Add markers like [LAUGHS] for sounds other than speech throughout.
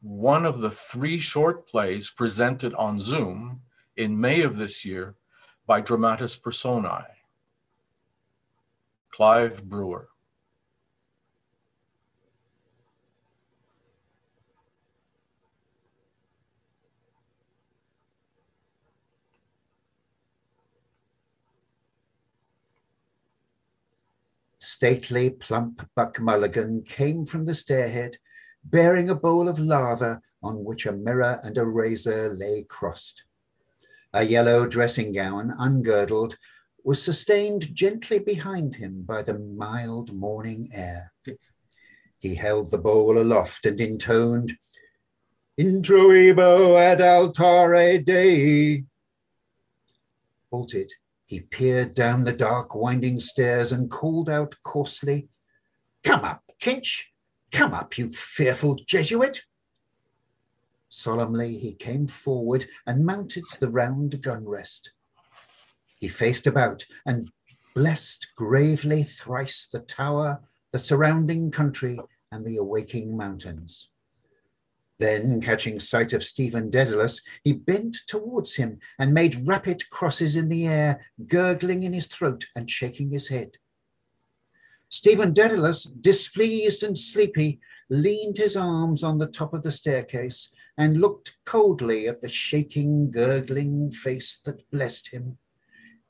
one of the three short plays presented on Zoom in May of this year by Dramatis Personae. Clive Brewer. Stately, plump Buck Mulligan came from the stairhead, bearing a bowl of lather on which a mirror and a razor lay crossed. A yellow dressing gown, ungirdled, was sustained gently behind him by the mild morning air. He held the bowl aloft and intoned, Introibo ad altare Dei. Halted, he peered down the dark winding stairs and called out coarsely, Come up, Kinch, come up, you fearful Jesuit. Solemnly he came forward and mounted to the round gun rest. He faced about and blessed gravely thrice the tower, the surrounding country, and the awaking mountains. Then, catching sight of Stephen Dedalus, he bent towards him and made rapid crosses in the air, gurgling in his throat and shaking his head. Stephen Dedalus, displeased and sleepy, leaned his arms on the top of the staircase and looked coldly at the shaking, gurgling face that blessed him,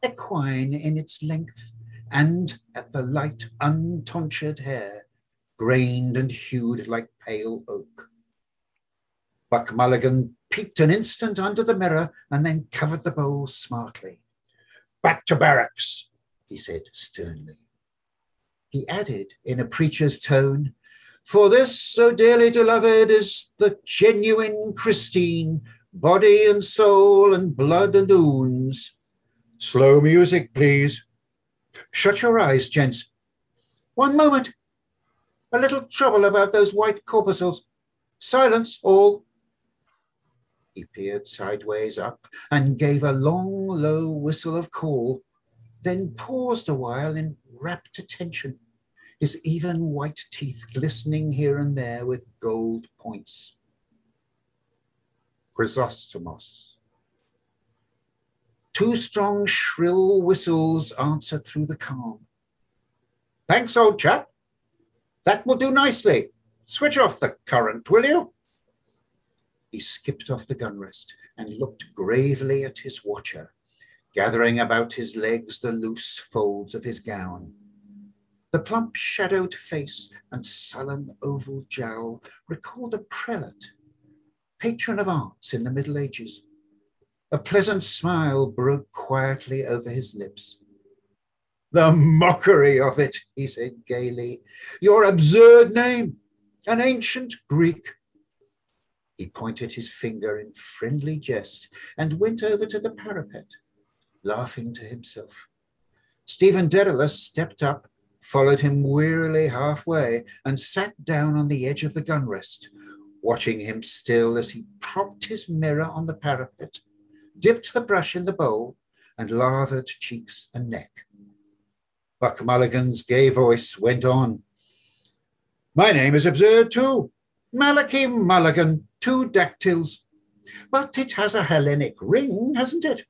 equine in its length, and at the light, untonsured hair, grained and hued like pale oak. Buck Mulligan peeked an instant under the mirror and then covered the bowl smartly. Back to barracks, he said sternly. He added in a preacher's tone, For this so dearly beloved is the genuine Christine, body and soul and blood and oons. Slow music, please. Shut your eyes, gents. One moment. A little trouble about those white corpuscles. Silence, all. He peered sideways up and gave a long, low whistle of call, then paused a while in rapt attention, his even white teeth glistening here and there with gold points. Chrysostomos. Two strong, shrill whistles answered through the calm. Thanks, old chap. That will do nicely. Switch off the current, will you? he skipped off the gunrest and looked gravely at his watcher, gathering about his legs the loose folds of his gown. The plump shadowed face and sullen oval jowl recalled a prelate, patron of arts in the Middle Ages. A pleasant smile broke quietly over his lips. The mockery of it, he said gaily. Your absurd name, an ancient Greek he pointed his finger in friendly jest and went over to the parapet, laughing to himself. Stephen Dedalus stepped up, followed him wearily halfway, and sat down on the edge of the gun rest, watching him still as he propped his mirror on the parapet, dipped the brush in the bowl, and lathered cheeks and neck. Buck Mulligan's gay voice went on. My name is absurd too. Malachi Mulligan, two dactyls. But it has a Hellenic ring, hasn't it?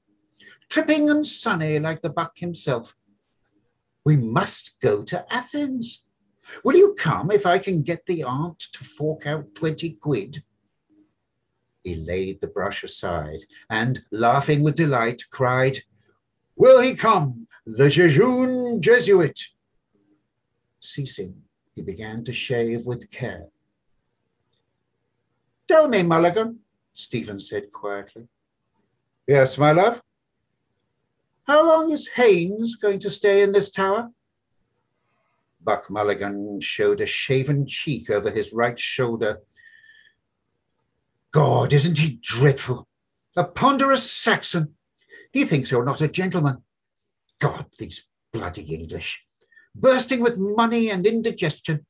Tripping and sunny like the buck himself. We must go to Athens. Will you come if I can get the aunt to fork out 20 quid? He laid the brush aside and, laughing with delight, cried, Will he come, the jejune Jesuit? Ceasing, he began to shave with care. Tell me, Mulligan, Stephen said quietly. Yes, my love. How long is Haynes going to stay in this tower? Buck Mulligan showed a shaven cheek over his right shoulder. God, isn't he dreadful? A ponderous Saxon. He thinks you're not a gentleman. God, these bloody English. Bursting with money and indigestion.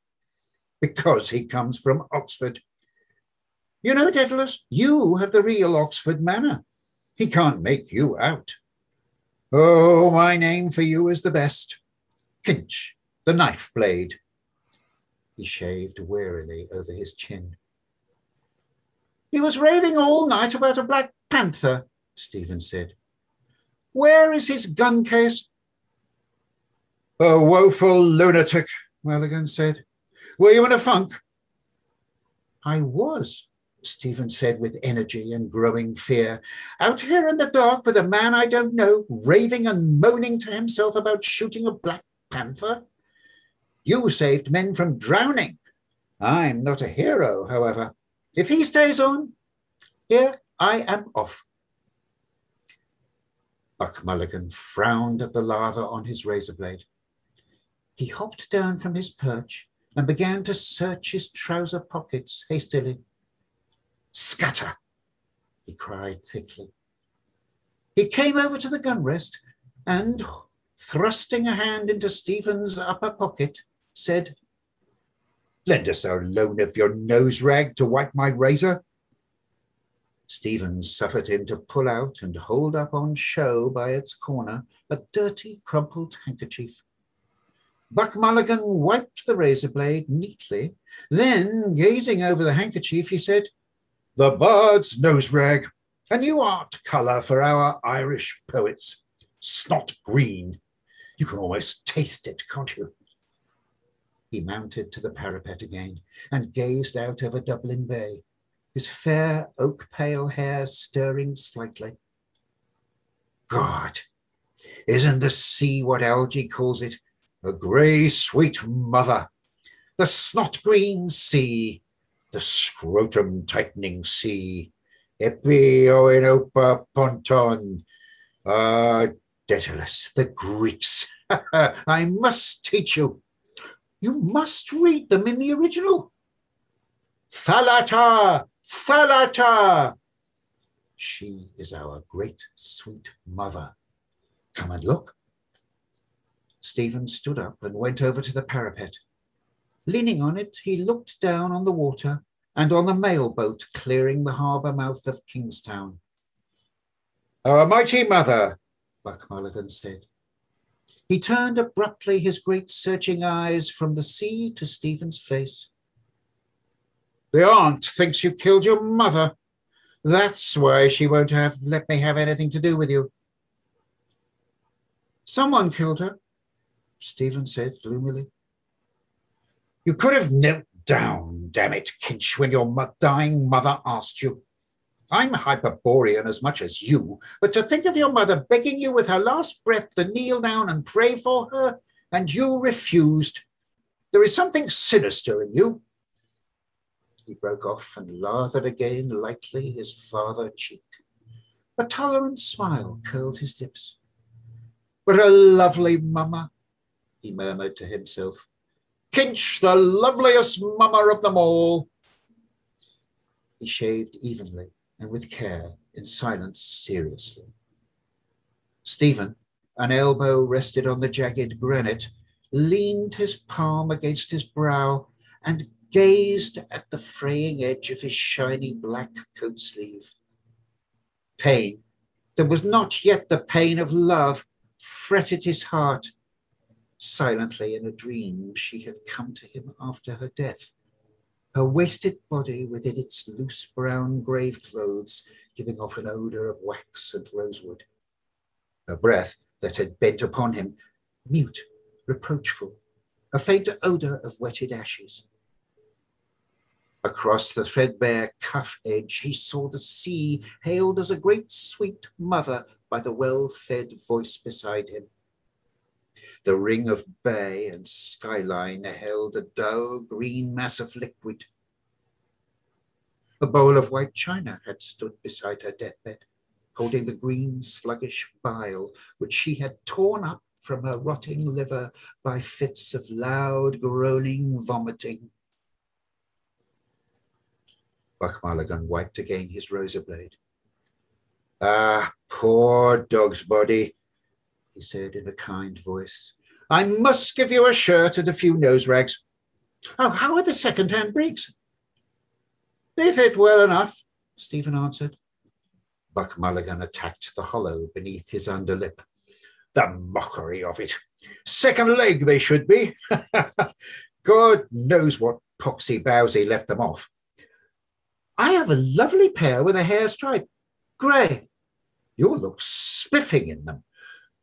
Because he comes from Oxford. You know, Dedalus, you have the real Oxford manner. He can't make you out. Oh, my name for you is the best. Kinch, the knife blade. He shaved wearily over his chin. He was raving all night about a black panther, Stephen said. Where is his gun case? A woeful lunatic, Mulligan said. Were you in a funk? I was, Stephen said with energy and growing fear. Out here in the dark with a man I don't know, raving and moaning to himself about shooting a black panther. You saved men from drowning. I'm not a hero, however. If he stays on, here I am off. Buck Mulligan frowned at the lather on his razor blade. He hopped down from his perch and began to search his trouser pockets hastily. Scatter, he cried thickly. He came over to the gun rest and, thrusting a hand into Stephen's upper pocket, said, Lend us a loan of your nose rag to wipe my razor. Stephen suffered him to pull out and hold up on show by its corner a dirty, crumpled handkerchief. Buck Mulligan wiped the razor blade neatly. Then, gazing over the handkerchief, he said, The bird's nose rag, a new art colour for our Irish poets. Snot green. You can almost taste it, can't you? He mounted to the parapet again and gazed out over Dublin Bay, his fair oak pale hair stirring slightly. God, isn't the sea what Algy calls it? A grey sweet mother, the snot green sea, the scrotum tightening sea, epi oinopa ponton, ah, Dedalus, the Greeks. [LAUGHS] I must teach you. You must read them in the original. Thalatta, Thalatta. She is our great sweet mother. Come and look. Stephen stood up and went over to the parapet. Leaning on it, he looked down on the water and on the mail boat clearing the harbour mouth of Kingstown. Our mighty mother, Buck Mulligan said. He turned abruptly his great searching eyes from the sea to Stephen's face. The aunt thinks you killed your mother. That's why she won't have let me have anything to do with you. Someone killed her, Stephen said gloomily. You could have knelt down, damn it, Kinch, when your dying mother asked you. I'm Hyperborean as much as you, but to think of your mother begging you with her last breath to kneel down and pray for her, and you refused. There is something sinister in you. He broke off and lathered again lightly his farther cheek. A tolerant smile curled his lips. What a lovely mummer, he murmured to himself. Kinch, the loveliest mummer of them all. He shaved evenly and with care, in silence, seriously. Stephen, an elbow rested on the jagged granite, leaned his palm against his brow and gazed at the fraying edge of his shiny black coat sleeve. Pain, that was not yet the pain of love, fretted his heart. Silently in a dream, she had come to him after her death her wasted body within its loose brown grave clothes giving off an odour of wax and rosewood. Her breath that had bent upon him, mute, reproachful, a faint odour of wetted ashes. Across the threadbare cuff edge, he saw the sea hailed as a great sweet mother by the well-fed voice beside him. The ring of bay and skyline held a dull green mass of liquid. A bowl of white china had stood beside her deathbed, holding the green sluggish bile which she had torn up from her rotting liver by fits of loud groaning vomiting. Buck Mulligan wiped again his razor blade. Ah, poor dog's body, he said in a kind voice. I must give you a shirt and a few nose rags. Oh, how are the second-hand breeks? They fit well enough, Stephen answered. Buck Mulligan attacked the hollow beneath his underlip. The mockery of it. Second leg they should be. [LAUGHS] God knows what poxy bowsy left them off. I have a lovely pair with a hair stripe, grey. You'll look spiffing in them.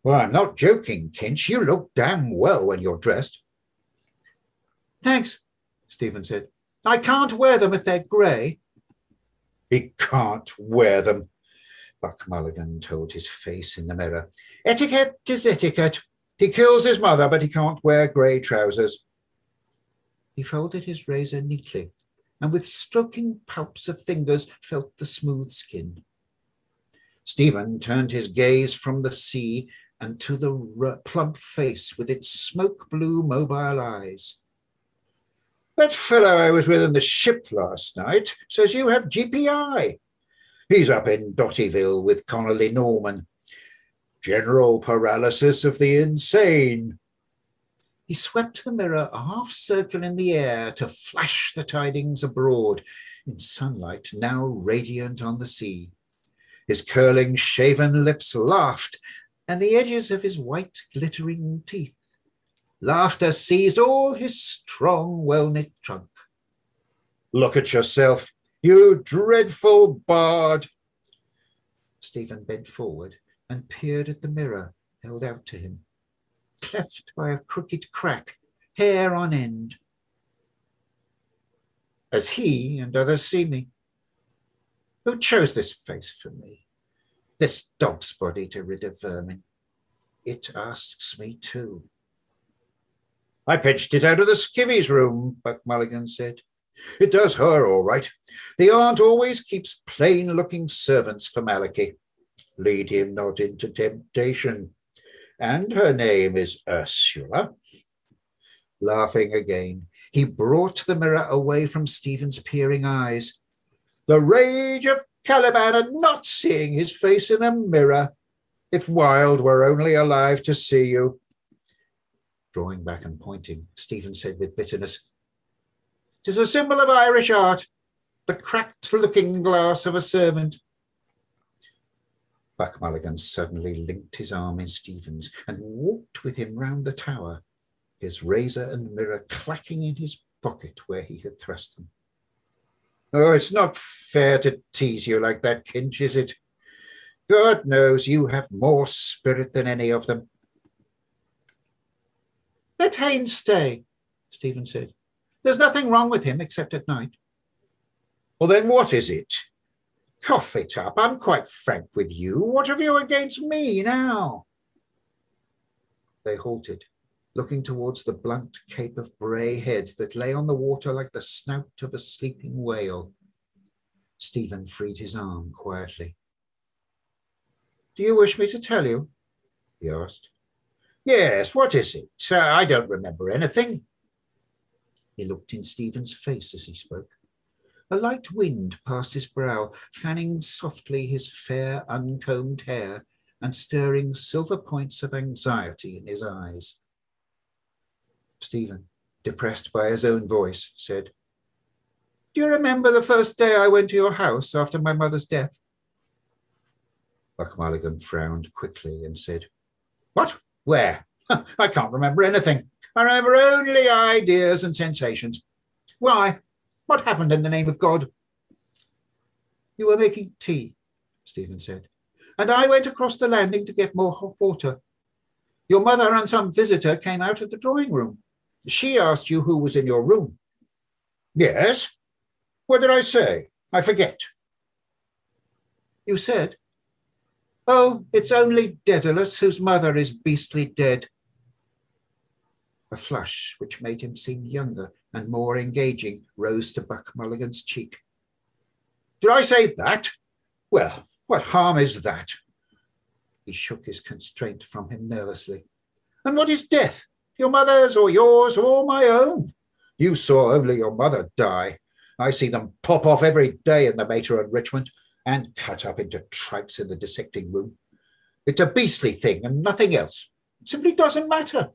Well, I'm not joking, Kinch. You look damn well when you're dressed. Thanks, Stephen said. I can't wear them if they're grey. He can't wear them, Buck Mulligan told his face in the mirror. Etiquette is etiquette. He kills his mother, but he can't wear grey trousers. He folded his razor neatly and with stroking palps of fingers felt the smooth skin. Stephen turned his gaze from the sea and to the plump face with its smoke blue mobile eyes. That fellow I was with in the ship last night says you have GPI. He's up in Dottyville with Connolly Norman. General paralysis of the insane. He swept the mirror a half circle in the air to flash the tidings abroad in sunlight now radiant on the sea. His curling, shaven lips laughed, and the edges of his white, glittering teeth. Laughter seized all his strong, well knit trunk. Look at yourself, you dreadful bard. Stephen bent forward and peered at the mirror held out to him cleft by a crooked crack, hair on end. As he and others see me, who chose this face for me, this dog's body to rid of vermin? It asks me too. I pitched it out of the skivvy's room, Buck Mulligan said. It does her all right. The aunt always keeps plain looking servants for Malachi. Lead him not into temptation and her name is Ursula. Laughing again, he brought the mirror away from Stephen's peering eyes. The rage of Caliban at not seeing his face in a mirror. If Wilde were only alive to see you. Drawing back and pointing, Stephen said with bitterness, "'Tis a symbol of Irish art, the cracked looking glass of a servant. Buck Mulligan suddenly linked his arm in Stephen's and walked with him round the tower, his razor and mirror clacking in his pocket where he had thrust them. Oh, it's not fair to tease you like that, Kinch, is it? God knows you have more spirit than any of them. Let Haynes stay, Stephen said. There's nothing wrong with him except at night. Well, then what is it? Cough it up. I'm quite frank with you. What have you against me now? They halted, looking towards the blunt cape of Bray Head that lay on the water like the snout of a sleeping whale. Stephen freed his arm quietly. Do you wish me to tell you? he asked. Yes, what is it? Uh, I don't remember anything. He looked in Stephen's face as he spoke. A light wind passed his brow, fanning softly his fair, uncombed hair and stirring silver points of anxiety in his eyes. Stephen, depressed by his own voice, said, Do you remember the first day I went to your house after my mother's death? Buck Mulligan frowned quickly and said, What? Where? I can't remember anything. I remember only ideas and sensations. Why? What happened in the name of God? You were making tea, Stephen said, and I went across the landing to get more hot water. Your mother and some visitor came out of the drawing room. She asked you who was in your room. Yes. What did I say? I forget. You said, Oh, it's only Dedalus, whose mother is beastly dead. A flush, which made him seem younger and more engaging, rose to Buck Mulligan's cheek. Did I say that? Well, what harm is that? He shook his constraint from him nervously. And what is death? Your mother's or yours or my own? You saw only your mother die. I see them pop off every day in the Mater and Richmond and cut up into tripes in the dissecting room. It's a beastly thing and nothing else. It simply doesn't matter.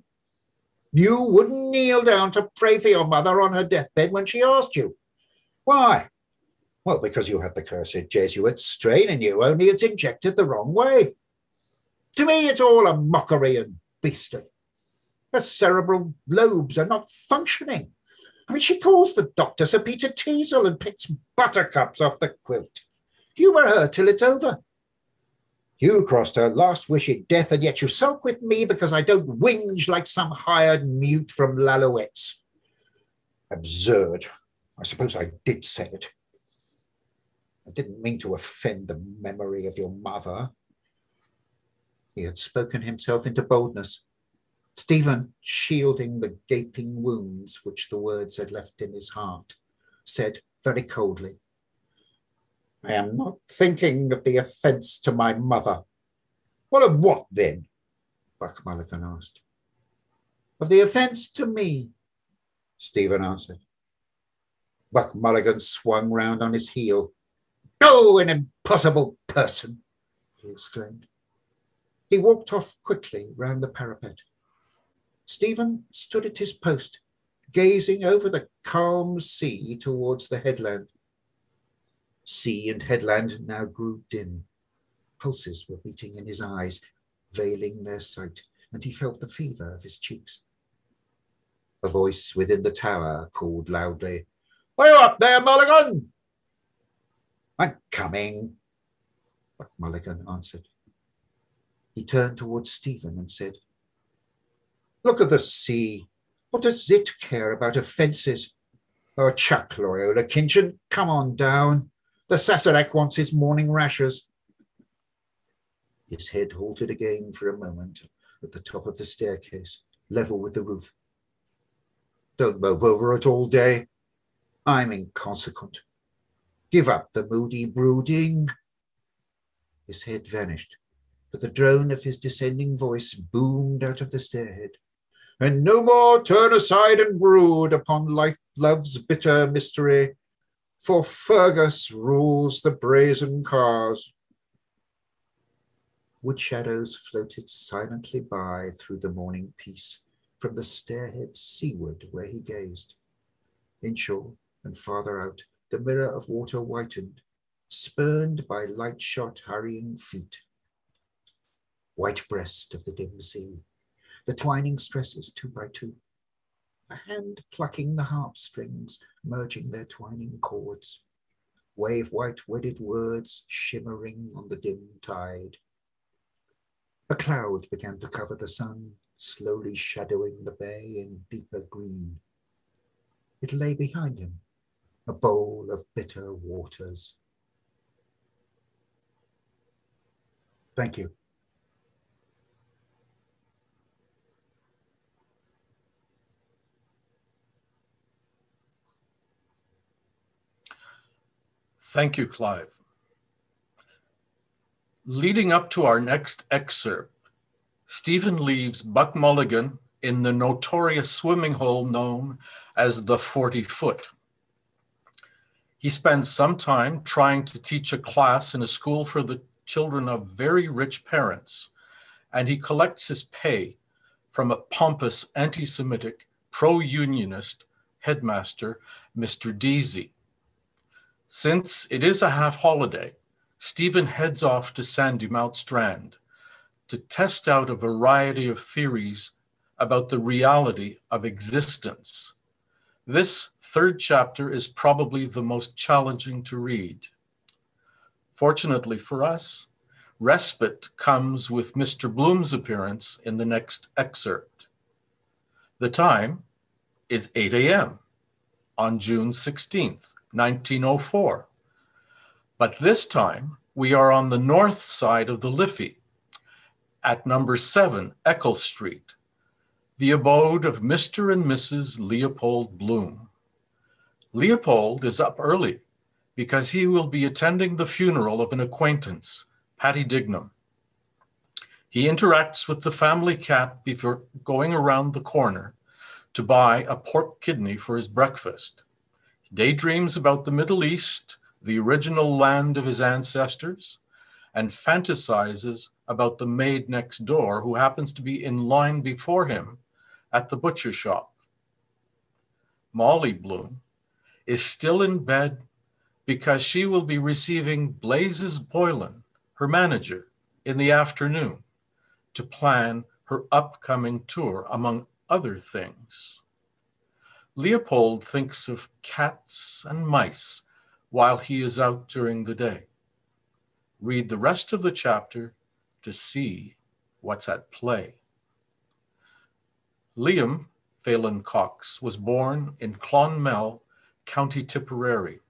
You wouldn't kneel down to pray for your mother on her deathbed when she asked you. Why? Well, because you have the cursed Jesuit strain in you, only it's injected the wrong way. To me, it's all a mockery and beastly. The cerebral lobes are not functioning. I mean, she calls the doctor Sir Peter Teazle and picks buttercups off the quilt. Humour her till it's over. You crossed her last wish at death, and yet you sulk with me because I don't whinge like some hired mute from Lalouette's. Absurd. I suppose I did say it. I didn't mean to offend the memory of your mother. He had spoken himself into boldness. Stephen, shielding the gaping wounds which the words had left in his heart, said very coldly, I am not thinking of the offence to my mother. Well, of what then? Buck Mulligan asked. Of the offence to me, Stephen answered. Buck Mulligan swung round on his heel. Oh, an impossible person, he exclaimed. He walked off quickly round the parapet. Stephen stood at his post, gazing over the calm sea towards the headland. Sea and headland now grew dim. Pulses were beating in his eyes, veiling their sight, and he felt the fever of his cheeks. A voice within the tower called loudly, Are you up there, Mulligan? I'm coming, Buck Mulligan answered. He turned towards Stephen and said, Look at the sea. What does it care about offences? Oh, chuck Loyola Kinchin, come on down. The Sassenach wants his morning rashers. His head halted again for a moment at the top of the staircase, level with the roof. Don't mope over it all day. I'm inconsequent. Give up the moody brooding. His head vanished, but the drone of his descending voice boomed out of the stairhead. And no more turn aside and brood upon life love's bitter mystery for Fergus rules the brazen cars. Wood shadows floated silently by through the morning peace from the stairhead seaward where he gazed. Inshore and farther out, the mirror of water whitened, spurned by light shot hurrying feet. White breast of the dim sea, the twining stresses two by two, a hand plucking the harp strings, merging their twining chords, wave white wedded words shimmering on the dim tide. A cloud began to cover the sun, slowly shadowing the bay in deeper green. It lay behind him, a bowl of bitter waters. Thank you. Thank you, Clive. Leading up to our next excerpt, Stephen leaves Buck Mulligan in the notorious swimming hole known as the 40 foot. He spends some time trying to teach a class in a school for the children of very rich parents, and he collects his pay from a pompous anti Semitic, pro unionist headmaster, Mr. Deasy. Since it is a half holiday, Stephen heads off to Sandymount Strand to test out a variety of theories about the reality of existence. This third chapter is probably the most challenging to read. Fortunately for us, respite comes with Mr. Bloom's appearance in the next excerpt. The time is 8 a.m. on June 16th, 1904. But this time, we are on the north side of the Liffey at number 7 Eccles Street, the abode of Mr. and Mrs. Leopold Bloom. Leopold is up early because he will be attending the funeral of an acquaintance, Paddy Dignam. He interacts with the family cat before going around the corner to buy a pork kidney for his breakfast daydreams about the Middle East, the original land of his ancestors, and fantasizes about the maid next door who happens to be in line before him at the butcher shop. Molly Bloom is still in bed because she will be receiving Blazes Boylan, her manager, in the afternoon to plan her upcoming tour, among other things. Leopold thinks of cats and mice while he is out during the day. Read the rest of the chapter to see what's at play. Liam Phelan Cox was born in Clonmel, County Tipperary,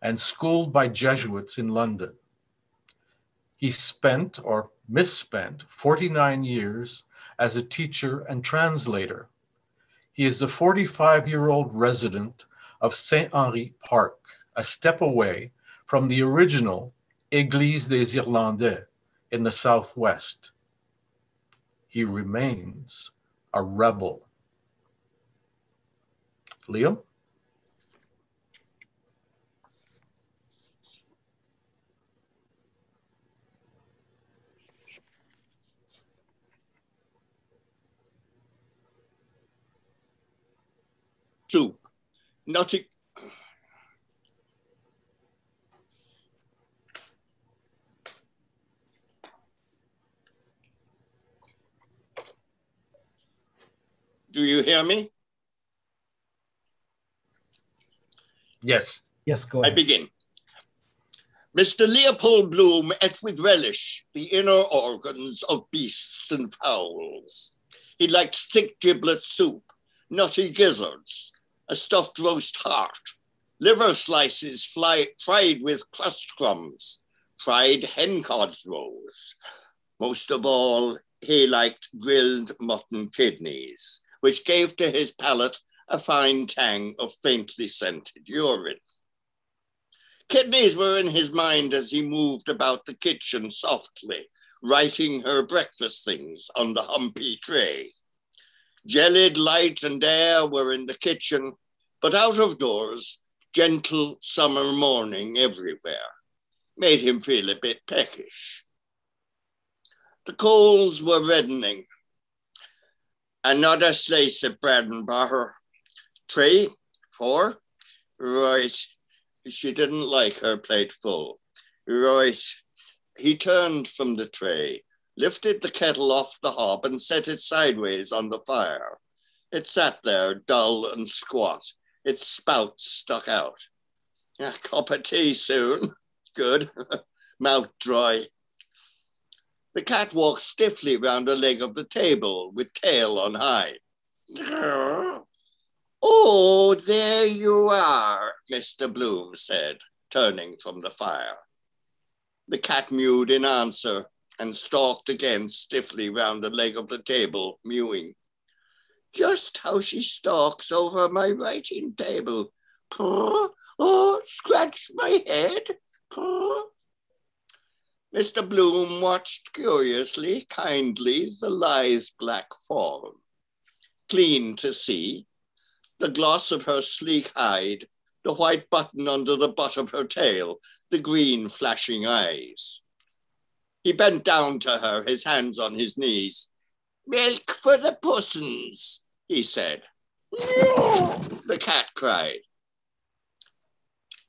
and schooled by Jesuits in London. He spent or misspent 49 years as a teacher and translator. He is the 45 year old resident of Saint Henri Park, a step away from the original Église des Irlandais in the southwest. He remains a rebel. Liam? Soup. Nothing. Do you hear me? Yes. Yes, go ahead. I begin. Mr. Leopold Bloom ate with relish the inner organs of beasts and fowls. He liked thick giblet soup, nutty gizzards, a stuffed roast heart, liver slices fly, fried with crust crumbs, fried hen cod's roes. Most of all, he liked grilled mutton kidneys, which gave to his palate a fine tang of faintly scented urine. Kidneys were in his mind as he moved about the kitchen softly, righting her breakfast things on the humpy tray. Jellied light and air were in the kitchen, but out of doors, gentle summer morning everywhere made him feel a bit peckish. The coals were reddening. Another slice of bread and butter. Three, four, right. She didn't like her plate full. Right. He turned from the tray, lifted the kettle off the hob, and set it sideways on the fire. It sat there, dull and squat, its spout stuck out. A cup of tea soon. Good. [LAUGHS] Mouth dry. The cat walked stiffly round a leg of the table with tail on high. [LAUGHS] Oh, there you are, Mr. Bloom said, turning from the fire. The cat mewed in answer and stalked again stiffly round the leg of the table, mewing. Just how she stalks over my writing table. Purr, oh, scratch my head. Purr. Mr. Bloom watched curiously, kindly, the lithe black form. Clean to see, the gloss of her sleek hide, the white button under the butt of her tail, the green flashing eyes. He bent down to her, his hands on his knees. Milk for the pussens, he said. the cat cried.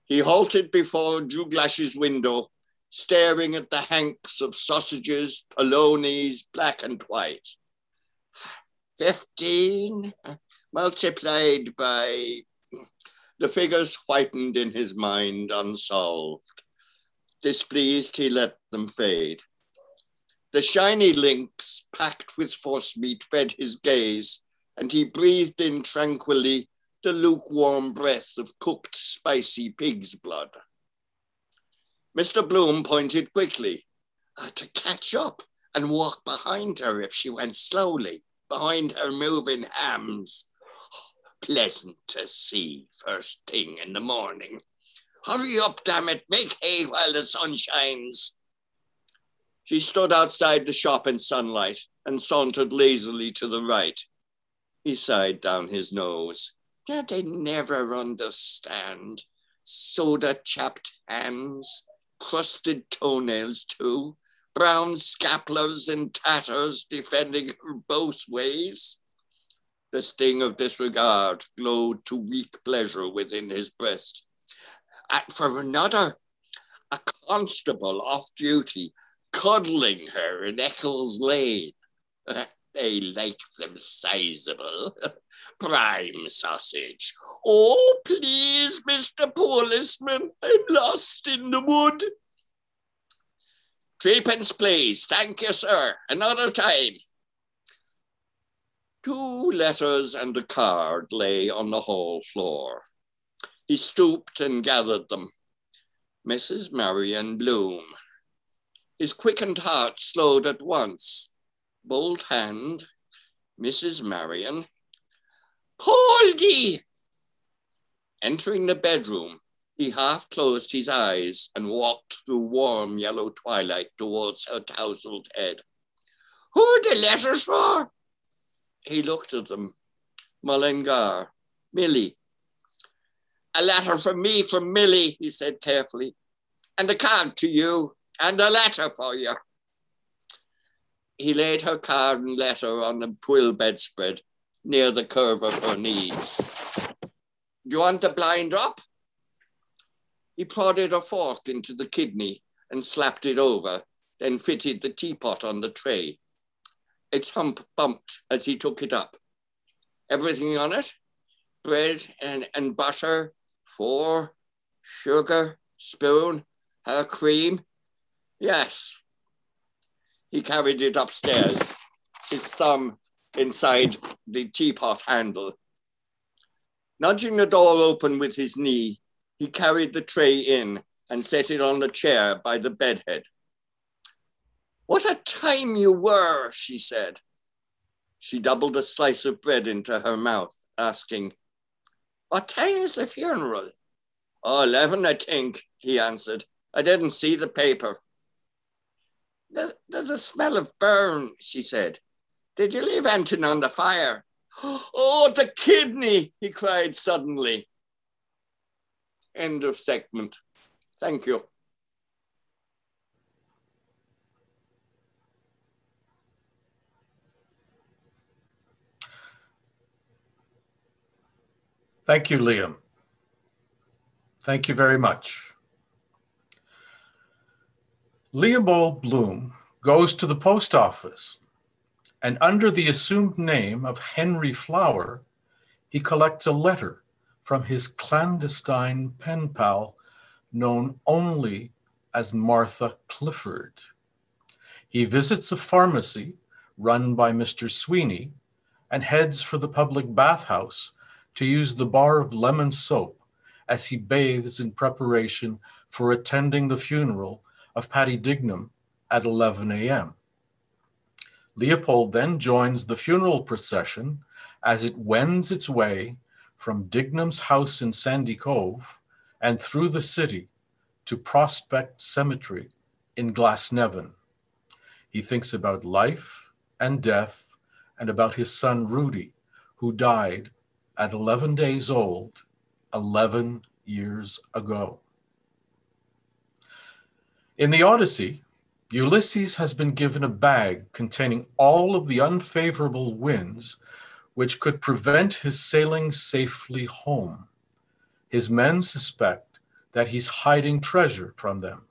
He halted before Dlugacz's window, staring at the hanks of sausages, polonies, black and white. Fifteen multiplied by... The figures whitened in his mind, unsolved. Displeased, he let them fade. The shiny links, packed with force meat, fed his gaze, and he breathed in tranquilly the lukewarm breath of cooked, spicy pig's blood. Mr. Bloom pointed quickly uh, to catch up and walk behind her if she went slowly, behind her moving hams. Pleasant to see first thing in the morning. Hurry up, damn it, make hay while the sun shines. She stood outside the shop in sunlight and sauntered lazily to the right. He sighed down his nose. Can't they never understand? Soda chapped hands, crusted toenails too, brown scapulars in tatters defending her both ways. The sting of disregard glowed to weak pleasure within his breast. And for another, a constable off duty, cuddling her in Eccles Lane. [LAUGHS] They like them sizable. [LAUGHS] Prime sausage. Oh, please, Mr. Policeman, I'm lost in the wood. Threepence, please. Thank you, sir. Another time. Two letters and a card lay on the hall floor. He stooped and gathered them. Mrs. Marion Bloom. His quickened heart slowed at once. Bold hand, Mrs. Marion. Poldy! Entering the bedroom, he half closed his eyes and walked through warm yellow twilight towards her tousled head. Who are the letters for? He looked at them. Mullingar, Millie. A letter from me from Millie, he said carefully, and a card to you, and a letter for you. He laid her card and letter on the twill bedspread near the curve of her knees. Do you want the blind up? He prodded a fork into the kidney and slapped it over, then fitted the teapot on the tray. Its hump bumped as he took it up. Everything on it? Bread and, and butter, four, sugar, spoon, her cream. Yes. He carried it upstairs, his thumb inside the teapot handle. Nudging the door open with his knee, he carried the tray in and set it on the chair by the bedhead. What a time you were, she said. She doubled a slice of bread into her mouth, asking, What time is the funeral? Oh, 11, I think, he answered. I didn't see the paper. There's a smell of burn, she said. Did you leave Anton on the fire? [GASPS] Oh, the kidney, he cried suddenly. End of segment. Thank you. Thank you, Liam. Thank you very much. Leopold Bloom goes to the post office, and under the assumed name of Henry Flower, he collects a letter from his clandestine pen pal known only as Martha Clifford. He visits a pharmacy run by Mr. Sweeney and heads for the public bathhouse to use the bar of lemon soap as he bathes in preparation for attending the funeral of Paddy Dignam at 11 a.m. Leopold then joins the funeral procession as it wends its way from Dignam's house in Sandycove and through the city to Prospect Cemetery in Glasnevin. He thinks about life and death and about his son Rudy, who died at 11 days old 11 years ago. In the Odyssey, Ulysses has been given a bag containing all of the unfavorable winds which could prevent his sailing safely home. His men suspect that he's hiding treasure from them.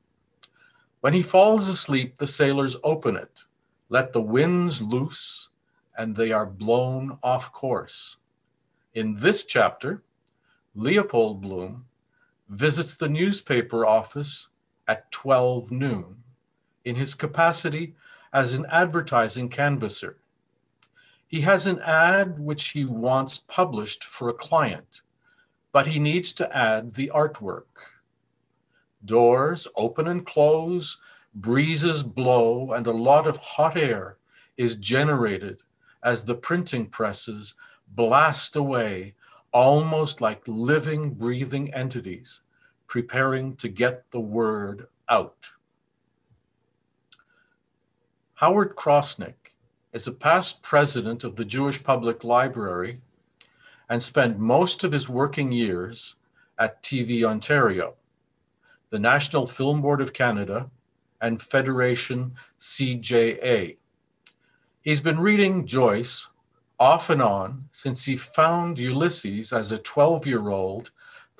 When he falls asleep, the sailors open it, let the winds loose, and they are blown off course. In this chapter, Leopold Bloom visits the newspaper office at 12 noon in his capacity as an advertising canvasser. He has an ad which he wants published for a client, but he needs to add the artwork. Doors open and close, breezes blow, and a lot of hot air is generated as the printing presses blast away almost like living, breathing entities preparing to get the word out. Howard Krosnick is a past president of the Jewish Public Library and spent most of his working years at TV Ontario, the National Film Board of Canada, and Federation CJA. He's been reading Joyce off and on since he found Ulysses as a 12 year old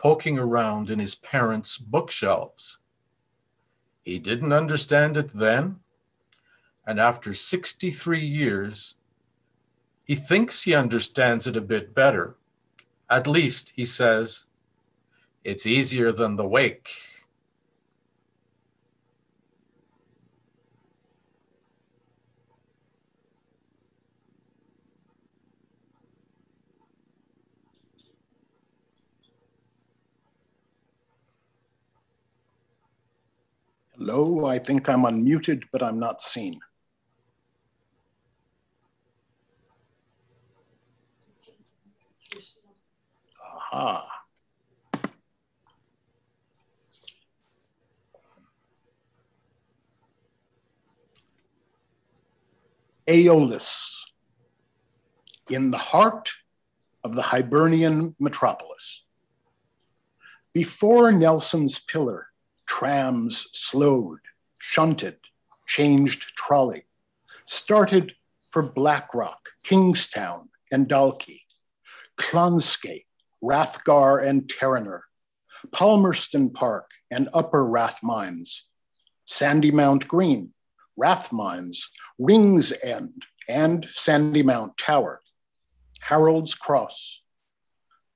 poking around in his parents' bookshelves. He didn't understand it then, and after 63 years, He thinks he understands it a bit better. At least, he says, it's easier than the wake. Hello, I think I'm unmuted, but I'm not seen. Aha. Aeolus, in the heart of the Hibernian metropolis. Before Nelson's pillar, trams slowed, shunted, changed trolley, started for Blackrock, Kingstown, and Dalkey, Clonskeagh, Rathgar and Terenure, Palmerston Park and Upper Rathmines, Sandymount Green, Rathmines, Rings End, and Sandymount Tower, Harold's Cross,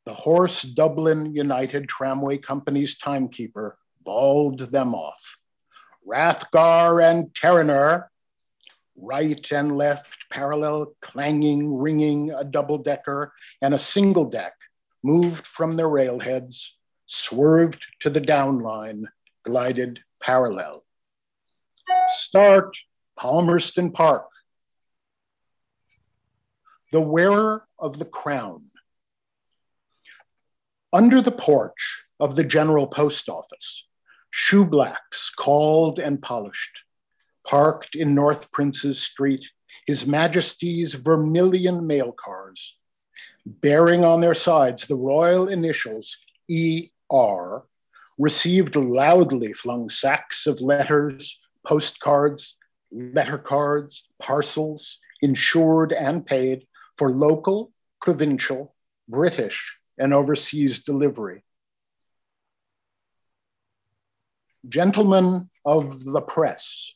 the hoarse Dublin United Tramway Company's timekeeper bawled them off. Rathgar and Terenure, right and left, parallel, clanging, ringing, a double decker and a single deck moved from their railheads, swerved to the down line, glided parallel. Start Palmerston Park. The wearer of the crown. Under the porch of the General Post Office, shoeblacks called and polished, parked in North Prince's Street, His Majesty's vermilion mail cars, bearing on their sides the royal initials ER, received loudly flung sacks of letters, postcards, letter cards, parcels, insured and paid for local, provincial, British, and overseas delivery. Gentlemen of the press,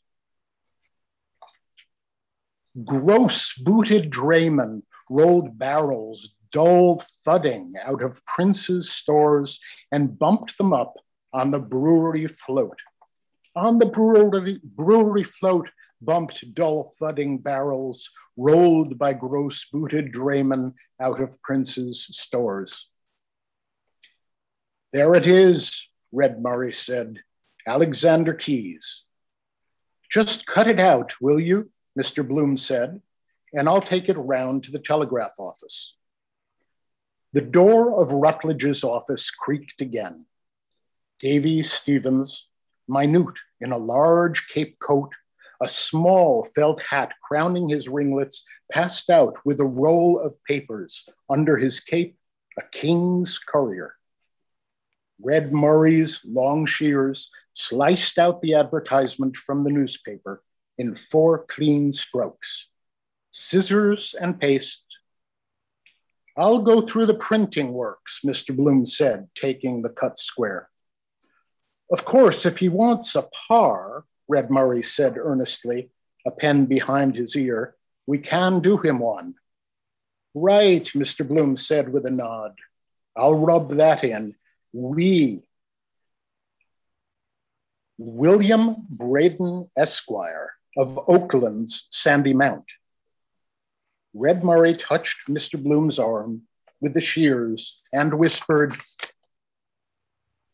gross booted draymen rolled barrels, dull thudding out of Prince's stores and bumped them up on the brewery float. On the brewery, brewery float bumped dull thudding barrels rolled by gross booted draymen out of Prince's stores. There it is, Red Murray said, Alexander Keyes. Just cut it out, will you? Mr. Bloom said, and I'll take it round to the telegraph office. The door of Rutledge's office creaked again. Davy Stevens, minute in a large cape coat, a small felt hat crowning his ringlets, passed out with a roll of papers under his cape, a king's courier. Red Murray's long shears sliced out the advertisement from the newspaper in four clean strokes. Scissors and paste. I'll go through the printing works, Mr. Bloom said, taking the cut square. Of course, if he wants a par, Red Murray said earnestly, a pen behind his ear, we can do him one. Right, Mr. Bloom said with a nod. I'll rub that in. We William Brayden Esquire of Oakland's Sandymount. Red Murray touched Mr. Bloom's arm with the shears and whispered,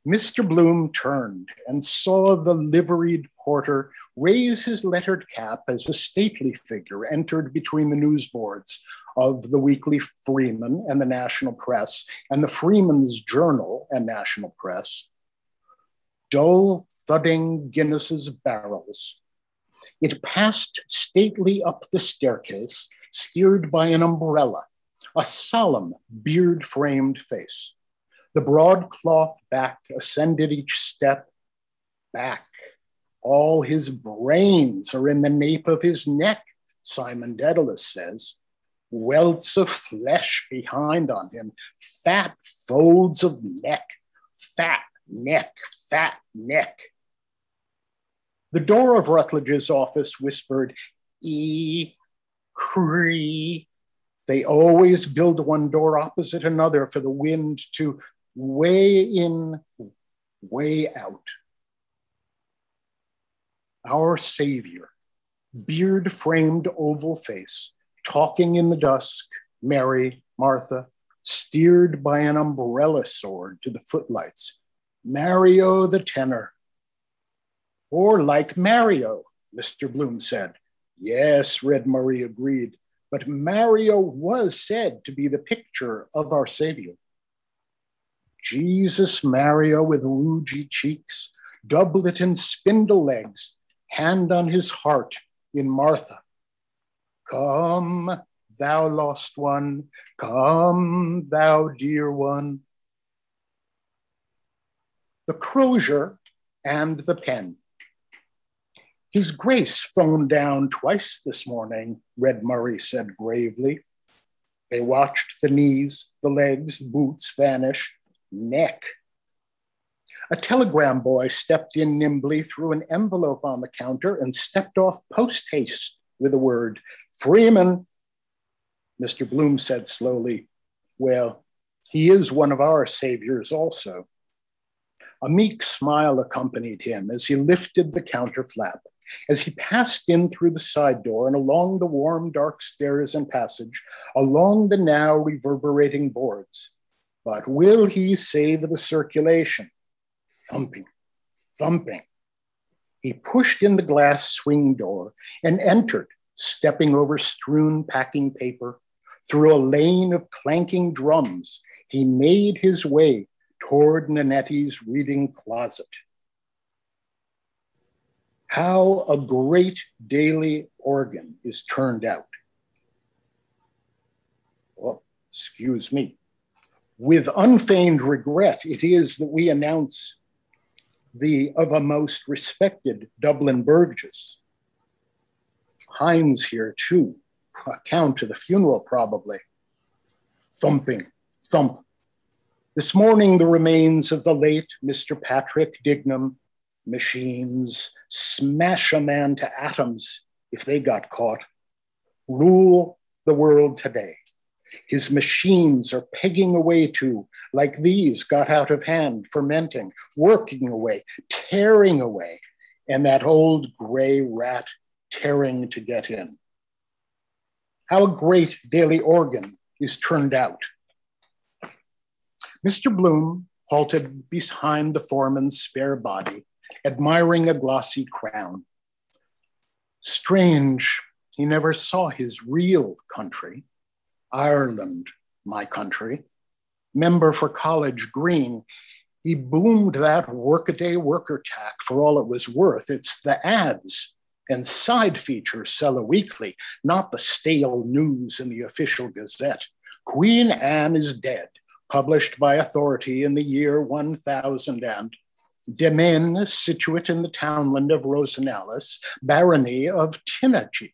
Mr. Bloom turned and saw the liveried porter raise his lettered cap as a stately figure entered between the newsboards of the Weekly Freeman and the National Press and the Freeman's Journal and National Press dull thudding Guinness's barrels. It passed stately up the staircase, steered by an umbrella, a solemn beard framed face. The broadcloth back ascended each step, back. All his brains are in the nape of his neck, Simon Dedalus says. Welts of flesh behind on him, fat folds of neck, fat neck, fat neck. The door of Rutledge's office whispered, E, cree. They always build one door opposite another for the wind to way in, way out. Our Savior, beard framed oval face, talking in the dusk, Mary, Martha, steered by an umbrella sword to the footlights. Mario the tenor. Or like Mario, Mr. Bloom said. Yes, Red Murray agreed, but Mario was said to be the picture of our Savior. Jesus Mario with rougy cheeks, doublet and spindle legs, hand on his heart in Martha. Come, thou lost one, come, thou dear one. The crozier and the pen. His Grace phoned down twice this morning, Red Murray said gravely. They watched the knees, the legs, the boots vanish, neck. A telegram boy stepped in nimbly, threw an envelope on the counter, and stepped off post haste with a word, Freeman. Mr. Bloom said slowly, Well, he is one of our saviors also. A meek smile accompanied him as he lifted the counter flap. As he passed in through the side door and along the warm, dark stairs and passage, along the now reverberating boards. But will he save the circulation? Thumping, thumping. He pushed in the glass swing door and entered, stepping over strewn packing paper. Through a lane of clanking drums, he made his way toward Nannetti's reading closet how a great daily organ is turned out. Well, excuse me. With unfeigned regret, it is that we announce the of a most respected Dublin Burgess. Hynes here too, account to the funeral probably. Thumping, thump. This morning, the remains of the late Mr. Patrick Dignam machines, smash a man to atoms if they got caught, rule the world today. His machines are pegging away to, like these got out of hand, fermenting, working away, tearing away, and that old gray rat tearing to get in. How a great daily organ is turned out. Mr. Bloom halted behind the foreman's spare body admiring a glossy crown. Strange, he never saw his real country, Ireland, my country. Member for College Green, he boomed that workaday worker tack for all it was worth. It's the ads and side features sell a weekly, not the stale news in the official gazette. Queen Anne is dead, published by authority in the year 1000 and Demesne, situate in the townland of Rosenallis, barony of Tinnahinch.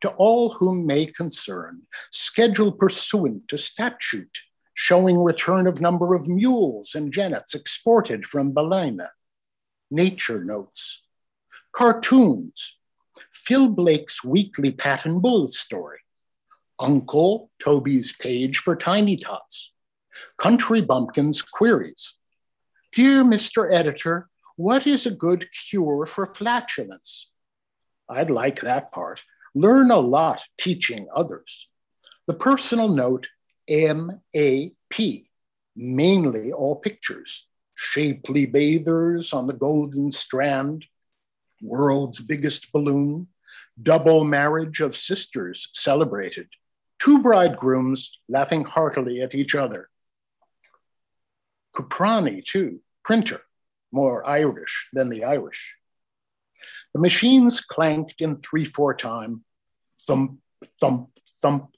To all whom may concern, schedule pursuant to statute, showing return of number of mules and jennets exported from Ballina. Nature notes, cartoons, Phil Blake's weekly Pat and Bull story, Uncle Toby's page for Tiny Tots, Country Bumpkins queries, Dear Mr. Editor, what is a good cure for flatulence? I'd like that part. Learn a lot teaching others. The personal note MAP, mainly all pictures. Shapely bathers on the Golden Strand, world's biggest balloon, double marriage of sisters celebrated, two bridegrooms laughing heartily at each other. Cuprani, too, printer, more Irish than the Irish. The machines clanked in 3 4 time, thump, thump, thump.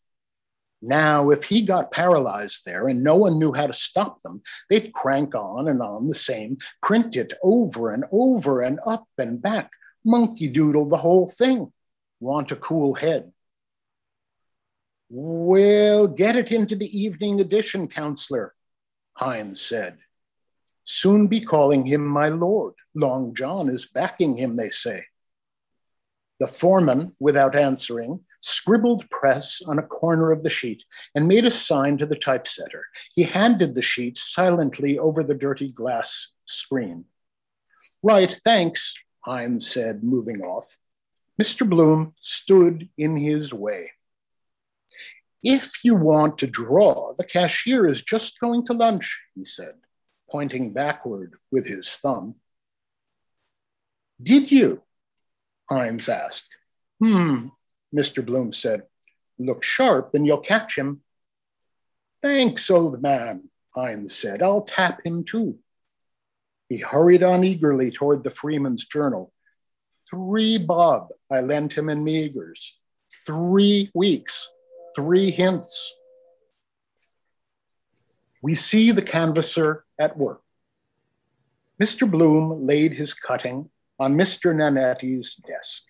Now, if he got paralyzed there and no one knew how to stop them, they'd crank on and on the same, print it over and over and up and back, monkey doodle the whole thing. Want a cool head. Well, get it into the evening edition, counselor, Hynes said soon be calling him my lord. Long John is backing him, they say. The foreman, without answering, scribbled press on a corner of the sheet, and made a sign to the typesetter. He handed the sheet silently over the dirty glass screen. Right, thanks, Hynes said, moving off. Mr. Bloom stood in his way. If you want to draw, the cashier is just going to lunch, he said, pointing backward with his thumb. Did you? Hynes asked. Hmm, Mr. Bloom said. Look sharp and you'll catch him. Thanks, old man, Hynes said. I'll tap him too. He hurried on eagerly toward the Freeman's Journal. Three bob I lent him in Meagher's. Three weeks, three hints. We see the canvasser at work. Mr. Bloom laid his cutting on Mr. Nannetti's desk.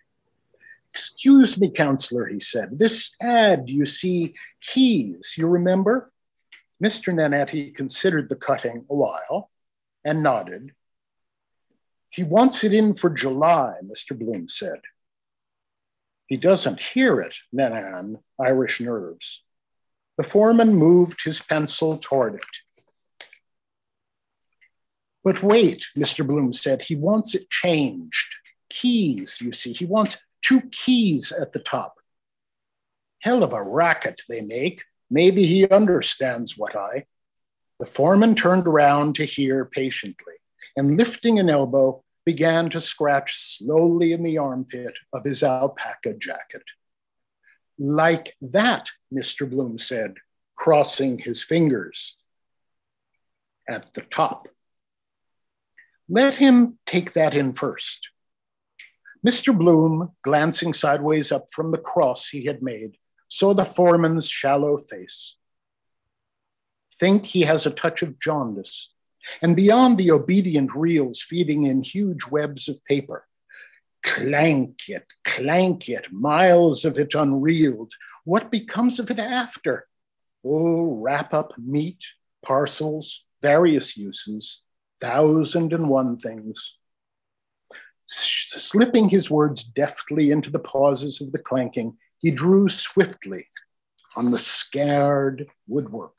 Excuse me, counselor, he said. This ad, you see, Keyes, you remember? Mr. Nannetti considered the cutting a while and nodded. He wants it in for July, Mr. Bloom said. He doesn't hear it, Nannan, Irish nerves. The foreman moved his pencil toward it. But wait, Mr. Bloom said, he wants it changed. Keyes, you see, he wants two keys at the top. Hell of a racket they make. Maybe he understands what I. The foreman turned around to hear patiently, and lifting an elbow, began to scratch slowly in the armpit of his alpaca jacket. Like that, Mr. Bloom said, crossing his fingers at the top. Let him take that in first. Mr. Bloom, glancing sideways up from the cross he had made, saw the foreman's shallow face. Think he has a touch of jaundice, and beyond the obedient reels feeding in huge webs of paper, clank it, clank it, miles of it unreeled. What becomes of it after? Oh, wrap up meat, parcels, various uses, thousand and one things slipping his words deftly into the pauses of the clanking, he drew swiftly on the scared woodwork.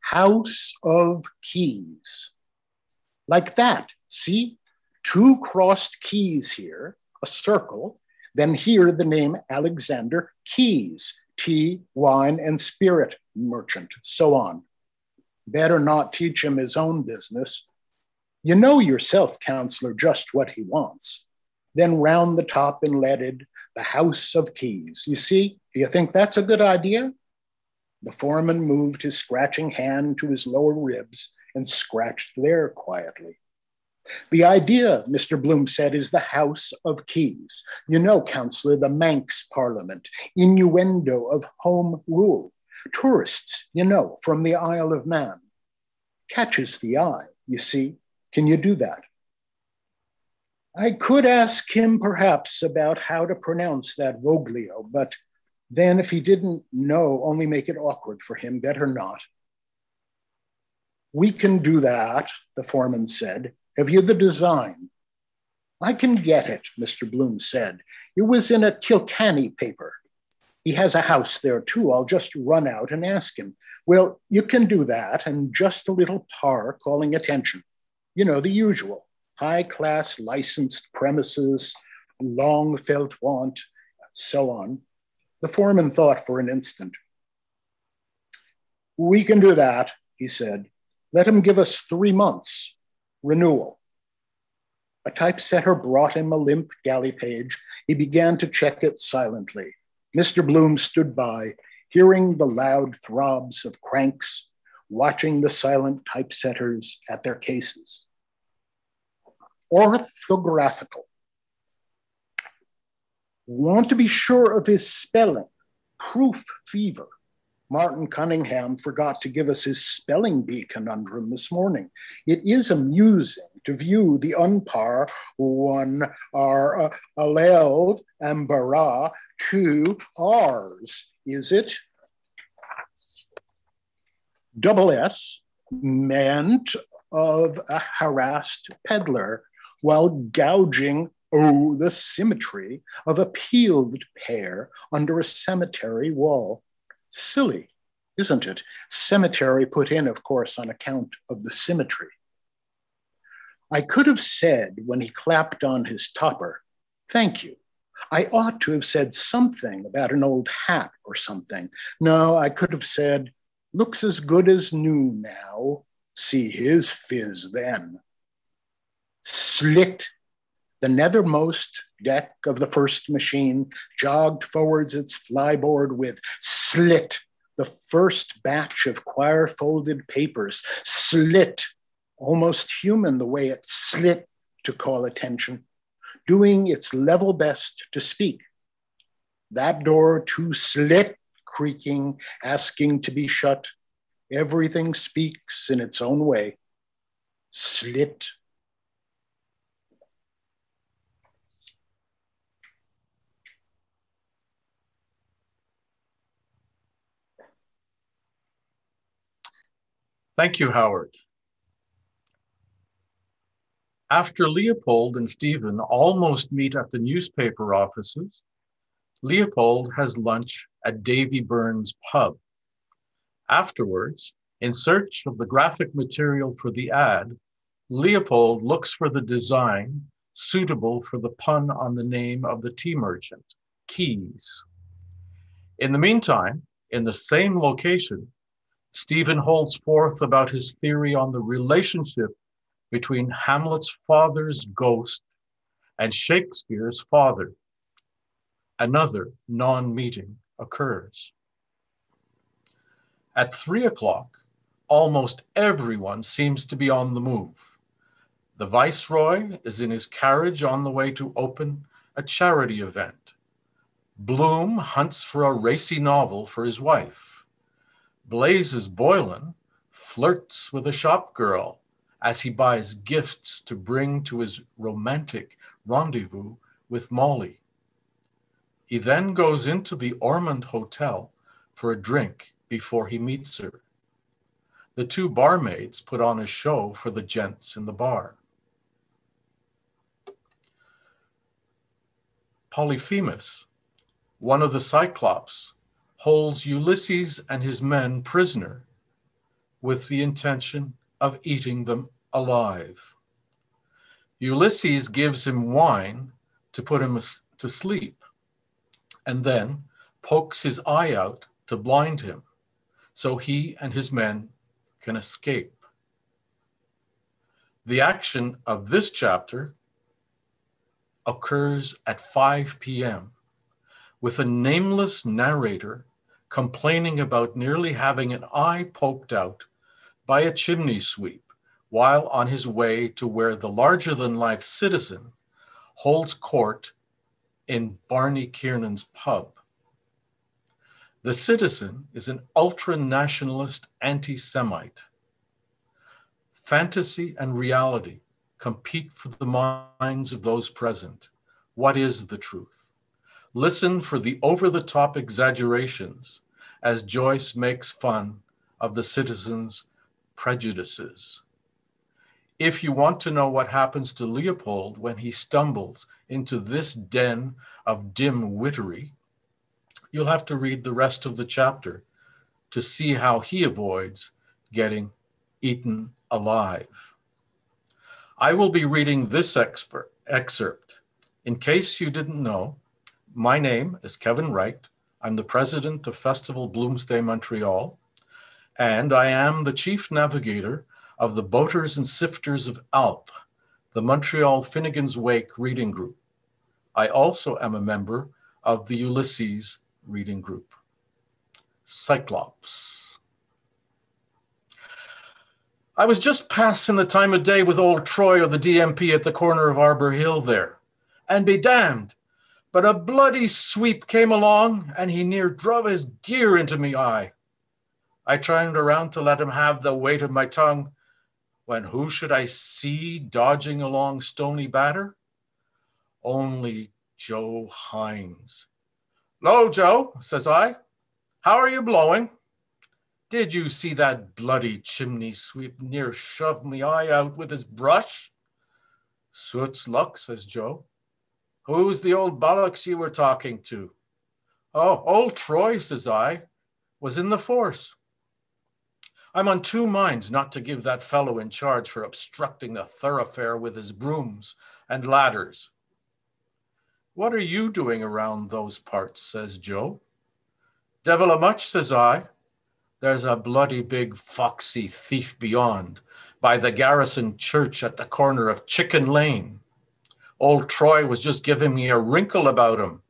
House of Keys. Like that, see? Two crossed keys here, a circle, then here the name Alexander Keyes, tea, wine, and spirit merchant, so on. Better not teach him his own business. You know yourself, counselor, just what he wants. Then round the top and leaded, the house of keys. You see, do you think that's a good idea? The foreman moved his scratching hand to his lower ribs and scratched there quietly. The idea, Mr. Bloom said, is the House of Keys. You know, Counselor, the Manx Parliament, innuendo of home rule. Tourists, you know, from the Isle of Man. Catches the eye, you see. Can you do that? I could ask him perhaps about how to pronounce that Voglio, but then if he didn't know, only make it awkward for him, better not. We can do that, the foreman said. Have you the design? I can get it, Mr. Bloom said. It was in a Kilkenny paper. He has a house there too. I'll just run out and ask him. Well, you can do that and just a little par calling attention you know, the usual high class licensed premises, long felt want, so on. The foreman thought for an instant. We can do that, he said. Let him give us three months renewal. A typesetter brought him a limp galley page. He began to check it silently. Mr. Bloom stood by, hearing the loud throbs of cranks, watching the silent typesetters at their cases orthographical. Want to be sure of his spelling, proof fever. Martin Cunningham forgot to give us his spelling bee conundrum this morning. It is amusing to view the unpar one are uh, and bara two R's. Is it? Double S meant of a harassed peddler while gouging Oh, the symmetry of a peeled pear under a cemetery wall. Silly, isn't it? Cemetery put in, of course, on account of the symmetry. I could have said when he clapped on his topper, Thank you. I ought to have said something about an old hat or something. No, I could have said, Looks as good as new now. See his fizz then. Slit the nethermost deck of the first machine jogged forwards its flyboard with slit the first batch of quire folded papers, slit, almost human the way it slit to call attention, doing its level best to speak. That door too slit, creaking, asking to be shut. Everything speaks in its own way. Slit Thank you, Howard. After Leopold and Stephen almost meet at the newspaper offices, Leopold has lunch at Davy Byrne's pub. Afterwards, in search of the graphic material for the ad, Leopold looks for the design suitable for the pun on the name of the tea merchant, Keyes. In the meantime, in the same location, Stephen holds forth about his theory on the relationship between Hamlet's father's ghost and Shakespeare's father. Another non meeting occurs. At three o'clock, almost everyone seems to be on the move. The Viceroy is in his carriage on the way to open a charity event. Bloom hunts for a racy novel for his wife. Blazes Boylan flirts with a shop girl as he buys gifts to bring to his romantic rendezvous with Molly. He then goes into the Ormond Hotel for a drink before he meets her. The two barmaids put on a show for the gents in the bar. Polyphemus, one of the Cyclops, holds Ulysses and his men prisoner with the intention of eating them alive. Ulysses gives him wine to put him to sleep and then pokes his eye out to blind him so he and his men can escape. The action of this chapter occurs at 5 p.m. with a nameless narrator complaining about nearly having an eye poked out by a chimney sweep while on his way to where the larger than life citizen holds court in Barney Kiernan's pub. The citizen is an ultra nationalist anti Semite. Fantasy and reality compete for the minds of those present. What is the truth? Listen for the over the top exaggerations as Joyce makes fun of the citizens' prejudices. If you want to know what happens to Leopold when he stumbles into this den of dim wittery, you'll have to read the rest of the chapter to see how he avoids getting eaten alive. I will be reading this expert, excerpt. In case you didn't know, my name is Kevin Wright. I'm the president of Festival Bloomsday Montreal, and I am the chief navigator of the Boaters and Sifters of Alp, the Montreal Finnegan's Wake Reading Group. I also am a member of the Ulysses Reading Group. Cyclops. I was just passing the time of day with old Troy of the DMP at the corner of Arbour Hill there, and be damned, but a bloody sweep came along, and he near druv his gear into me eye. I turned around to let him have the weight of my tongue, when who should I see dodging along Stoneybatter? Only Joe Hynes. Lo, Joe, says I, how are you blowing? Did you see that bloody chimney sweep near shove me eye out with his brush? Soot's luck, says Joe. Who's the old bollocks you were talking to? Oh, old Troy, says I, was in the force. I'm on two minds not to give that fellow in charge for obstructing the thoroughfare with his brooms and ladders. What are you doing around those parts? says Joe. Devil a much, says I. There's a bloody big foxy thief beyond, by the garrison church at the corner of Chicken Lane. Old Troy was just giving me a wrinkle about him.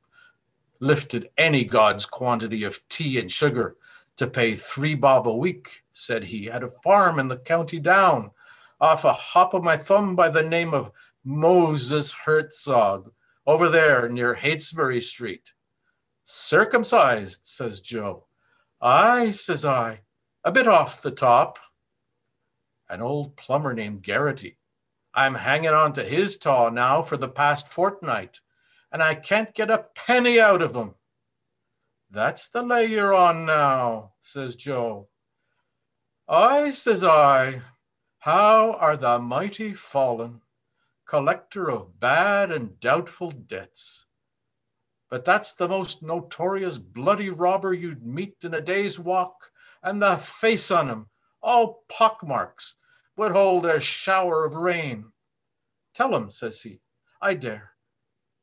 Lifted any god's quantity of tea and sugar to pay three bob a week, said he, at a farm in the county down, off a hop of my thumb by the name of Moses Herzog, over there near Heytesbury Street. Circumcised, says Joe. Aye, says I, a bit off the top. An old plumber named Geraghty. I'm hanging on to his taw now for the past fortnight, and I can't get a penny out of him. That's the lay you're on now, says Joe. I, says I, how are the mighty fallen, collector of bad and doubtful debts. But that's the most notorious bloody robber you'd meet in a day's walk, and the face on him, all pockmarks, would hold a shower of rain. Tell him, says he, I dare,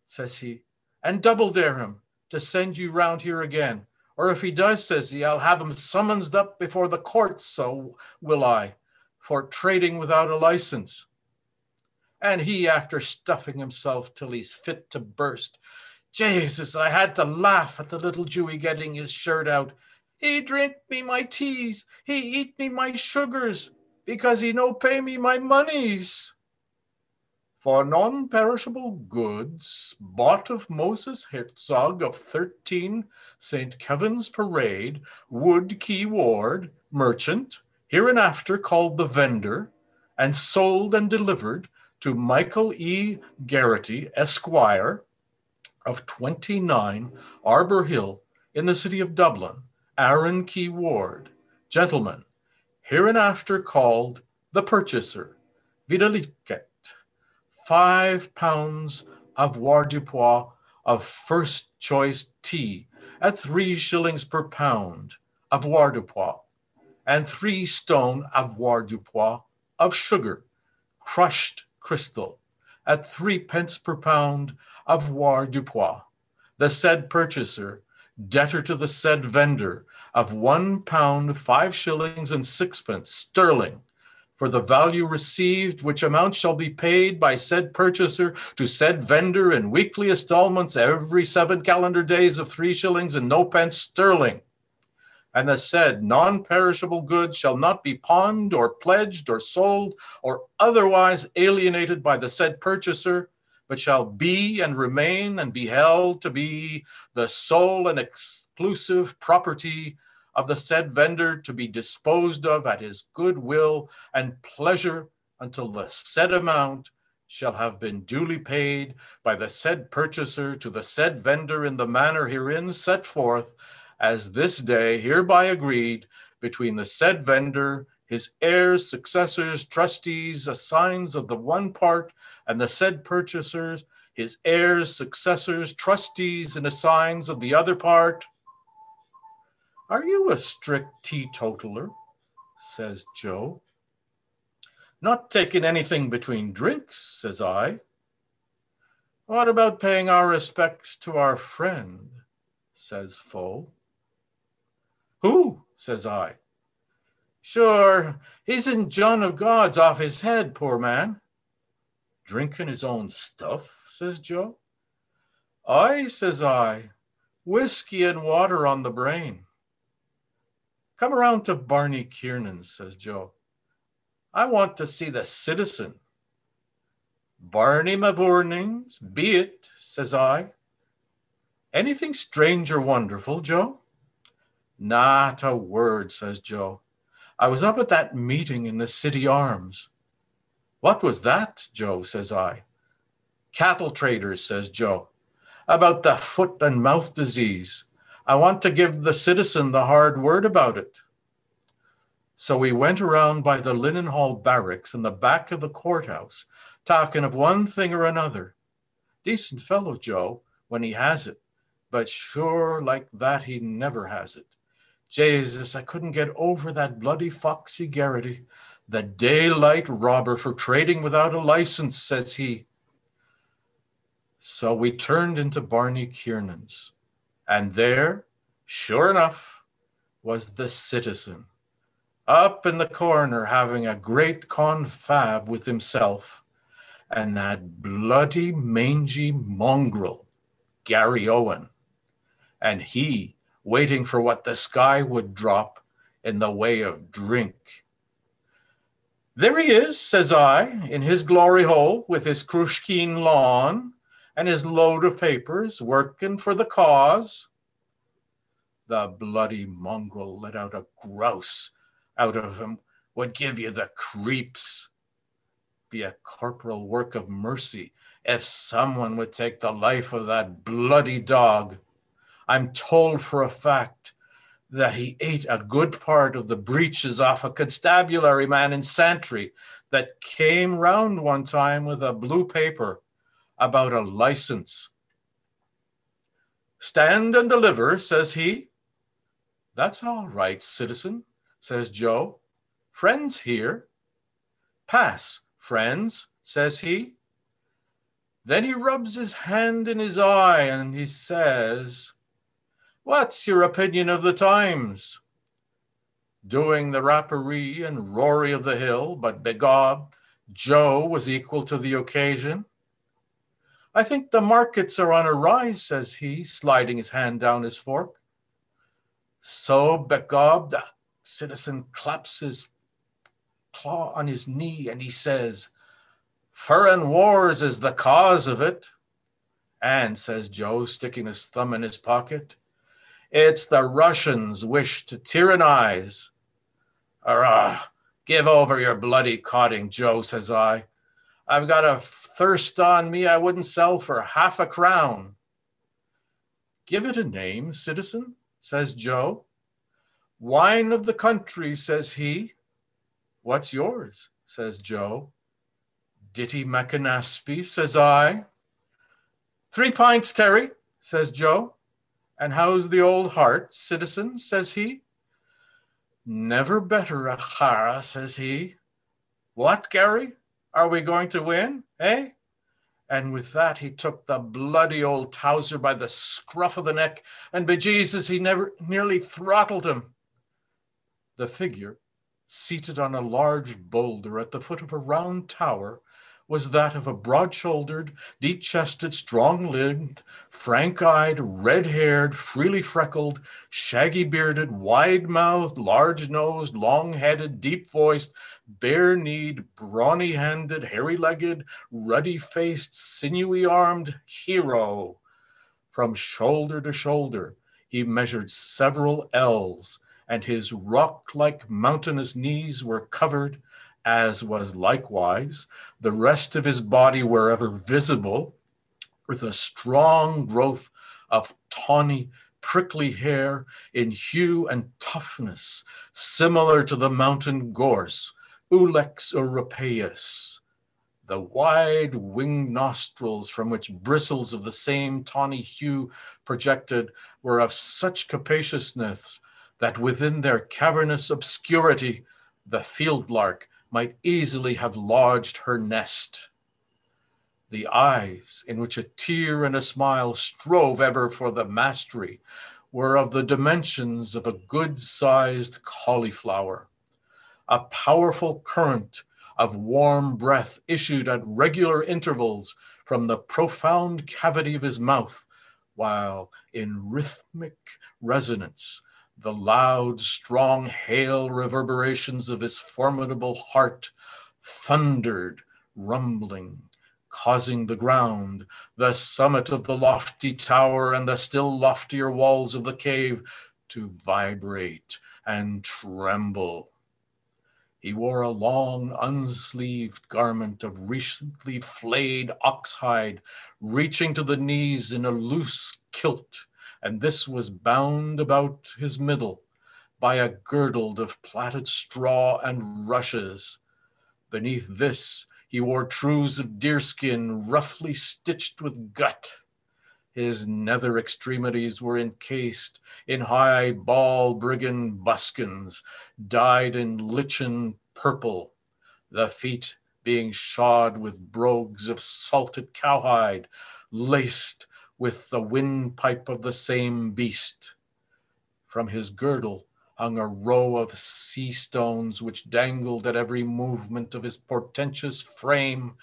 says he, and double dare him to send you round here again. Or if he does, says he, I'll have him summoned up before the courts, so will I, for trading without a license. And he, after stuffing himself till he's fit to burst, Jesus, I had to laugh at the little Jewy getting his shirt out. He drink me my teas, he eat me my sugars, because he no pay me my monies for non-perishable goods bought of Moses Herzog of 13 St. Kevin's Parade, Wood Quay Ward, merchant, hereinafter called the vendor, and sold and delivered to Michael E. Geraghty, Esquire, of 29 Arbour Hill in the city of Dublin, Arran Quay Ward, gentleman, hereinafter called the purchaser, videlicet, five pounds avoirdupois of first choice tea at three shillings per pound avoirdupois, and three stone avoirdupois of sugar, crushed crystal, at three pence per pound avoirdupois. The said purchaser, debtor to the said vendor, of one pound five shillings and sixpence sterling for the value received, which amount shall be paid by said purchaser to said vendor in weekly installments every seven calendar days of three shillings and no pence sterling. And the said non perishable goods shall not be pawned or pledged or sold or otherwise alienated by the said purchaser, but shall be and remain and be held to be the sole and exclusive property of the said vendor to be disposed of at his good will and pleasure until the said amount shall have been duly paid by the said purchaser to the said vendor in the manner herein set forth, as this day hereby agreed between the said vendor, his heirs, successors, trustees, assigns of the one part, and the said purchasers, his heirs, successors, trustees, and assigns of the other part are you a strict teetotaler? says Joe. Not taking anything between drinks, says I. What about paying our respects to our friend? says Joe. Who? says I. Sure, he's in John of God's off his head, poor man. Drinking his own stuff, says Joe. Aye, says I, whiskey and water on the brain. Come around to Barney Kiernan, says Joe. I want to see the citizen. Barney mavourneen's, be it, says I. Anything strange or wonderful, Joe? Not a word, says Joe. I was up at that meeting in the City Arms. What was that, Joe, says I. Cattle traders, says Joe, about the foot and mouth disease. I want to give the citizen the hard word about it. So we went around by the Linen Hall barracks in the back of the courthouse, talking of one thing or another. Decent fellow, Joe, when he has it, but sure like that he never has it. Jesus, I couldn't get over that bloody Foxy Geraghty, the daylight robber for trading without a license, says he. So we turned into Barney Kiernan's, and there, sure enough, was the citizen, up in the corner having a great confab with himself, and that bloody mangy mongrel, Garryowen, and he waiting for what the sky would drop in the way of drink. There he is, says I, in his glory hole with his cruiskeen lawn and his load of papers, working for the cause. The bloody mongrel let out a grouse out of him would give you the creeps. Be a corporal work of mercy if someone would take the life of that bloody dog. I'm told for a fact that he ate a good part of the breeches off a constabulary man in Santry that came round one time with a blue paper about a license. Stand and deliver, says he. That's all right, citizen, says Joe. Friends here. Pass, friends, says he. Then he rubs his hand in his eye and he says, What's your opinion of the times? Doing the rapparee and Rory of the Hill, but begob, Joe was equal to the occasion. I think the markets are on a rise, says he, sliding his hand down his fork. So begob, the citizen claps his claw on his knee and he says, Foreign wars is the cause of it. And, says Joe, sticking his thumb in his pocket, it's the Russians wish to tyrannize. Arrah, give over your bloody cotting, Joe, says I. I've got a thirst on me I wouldn't sell for half a crown. Give it a name, citizen, says Joe. Wine of the country, says he. What's yours, says Joe. Ditty MacAnaspey, says I. Three pints, Terry, says Joe. And how's the old heart, citizen? says he. Never better, Achara, says he. What, Garry? Are we going to win, eh? And with that, he took the bloody old Towser by the scruff of the neck, and by Jesus, he never nearly throttled him. The figure, seated on a large boulder at the foot of a round tower, was that of a broad shouldered, deep chested, strong limbed, frank eyed, red haired, freely freckled, shaggy bearded, wide mouthed, large nosed, long headed, deep voiced, bare kneed, brawny handed, hairy legged, ruddy faced, sinewy armed hero. From shoulder to shoulder, he measured several ells, and his rock like mountainous knees were covered as was likewise the rest of his body wherever visible, with a strong growth of tawny, prickly hair in hue and toughness, similar to the mountain gorse, Ulex europaeus. The wide winged nostrils from which bristles of the same tawny hue projected were of such capaciousness that within their cavernous obscurity the field lark might easily have lodged her nest. The eyes, in which a tear and a smile strove ever for the mastery, were of the dimensions of a good sized cauliflower. A powerful current of warm breath issued at regular intervals from the profound cavity of his mouth, while in rhythmic resonance the loud, strong hail reverberations of his formidable heart thundered, rumbling, causing the ground, the summit of the lofty tower, and the still loftier walls of the cave to vibrate and tremble. He wore a long, unsleeved garment of recently flayed oxhide, reaching to the knees in a loose kilt and this was bound about his middle by a girdle of plaited straw and rushes. Beneath this, He wore trews of deerskin, roughly stitched with gut. His nether extremities were encased in high Balbriggan buskins, dyed in lichen purple, the feet being shod with brogues of salted cowhide, laced with the windpipe of the same beast. From his girdle hung a row of sea stones which dangled at every movement of his portentous frame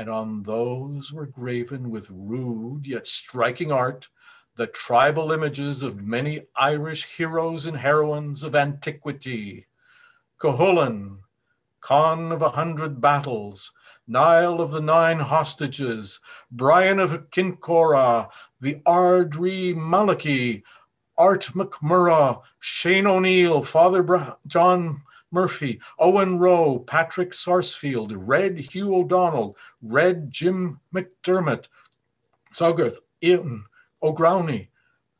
and on those were graven with rude yet striking art the tribal images of many Irish heroes and heroines of antiquity. Cuchulainn, Conn of a hundred battles, Niall of the nine hostages, Brian of Kincora, the Ardri Malachy, Art MacMurragh, Shane O'Neill, Father Bra- John Murphy, Owen Roe, Patrick Sarsfield, Red Hugh O'Donnell, Red Jim McDermott, Soggarth, Ian O'Growney,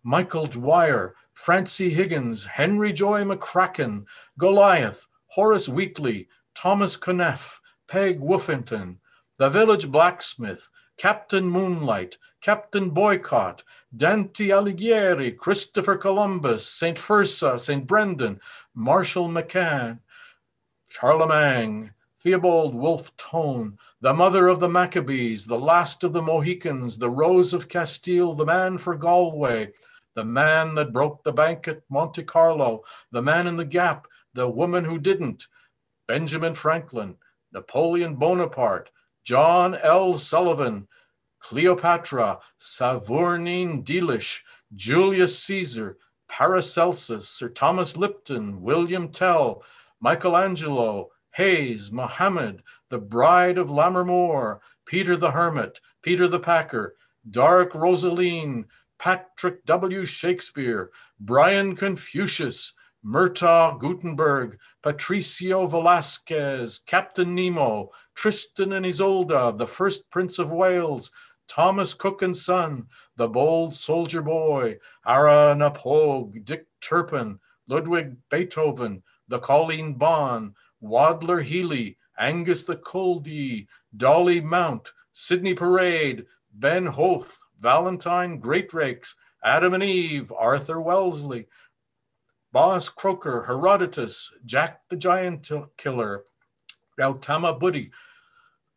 Michael Dwyer, Francie Higgins, Henry Joy McCracken, Goliath, Horace Wheatley, Thomas Conneff, Peg Woffington, the village blacksmith, Captain Moonlight, Captain Boycott, Dante Alighieri, Christopher Columbus, St. Fursa, St. Brendan, Marshall McCann, Charlemagne, Theobald Wolfe Tone, the mother of the Maccabees, the last of the Mohicans, the Rose of Castile, the man for Galway, the man that broke the bank at Monte Carlo, the man in the gap, the woman who didn't, Benjamin Franklin, Napoleon Bonaparte, John L. Sullivan, Cleopatra, Savourneen Deelish, Julius Caesar, Paracelsus, Sir Thomas Lipton, William Tell, Michelangelo, Hayes, Mohammed, the Bride of Lammermoor, Peter the Hermit, Peter the Packer, Dark Rosaleen, Patrick W. Shakespeare, Brian Confucius, Murtagh Gutenberg, Patricio Velasquez, Captain Nemo, Tristan and Isolde, the first Prince of Wales, Thomas Cook and Son, The Bold Soldier Boy, Arrah na Pogue, Dick Turpin, Ludwig Beethoven, The Colleen Bawn, Waddler Healy, Angus the Culdee, Dolly Mount, Sidney Parade, Ben Howth, Valentine Greatrakes, Adam and Eve, Arthur Wellesley, Boss Croker, Herodotus, Jack the Giant Killer, Gautama Buddhi,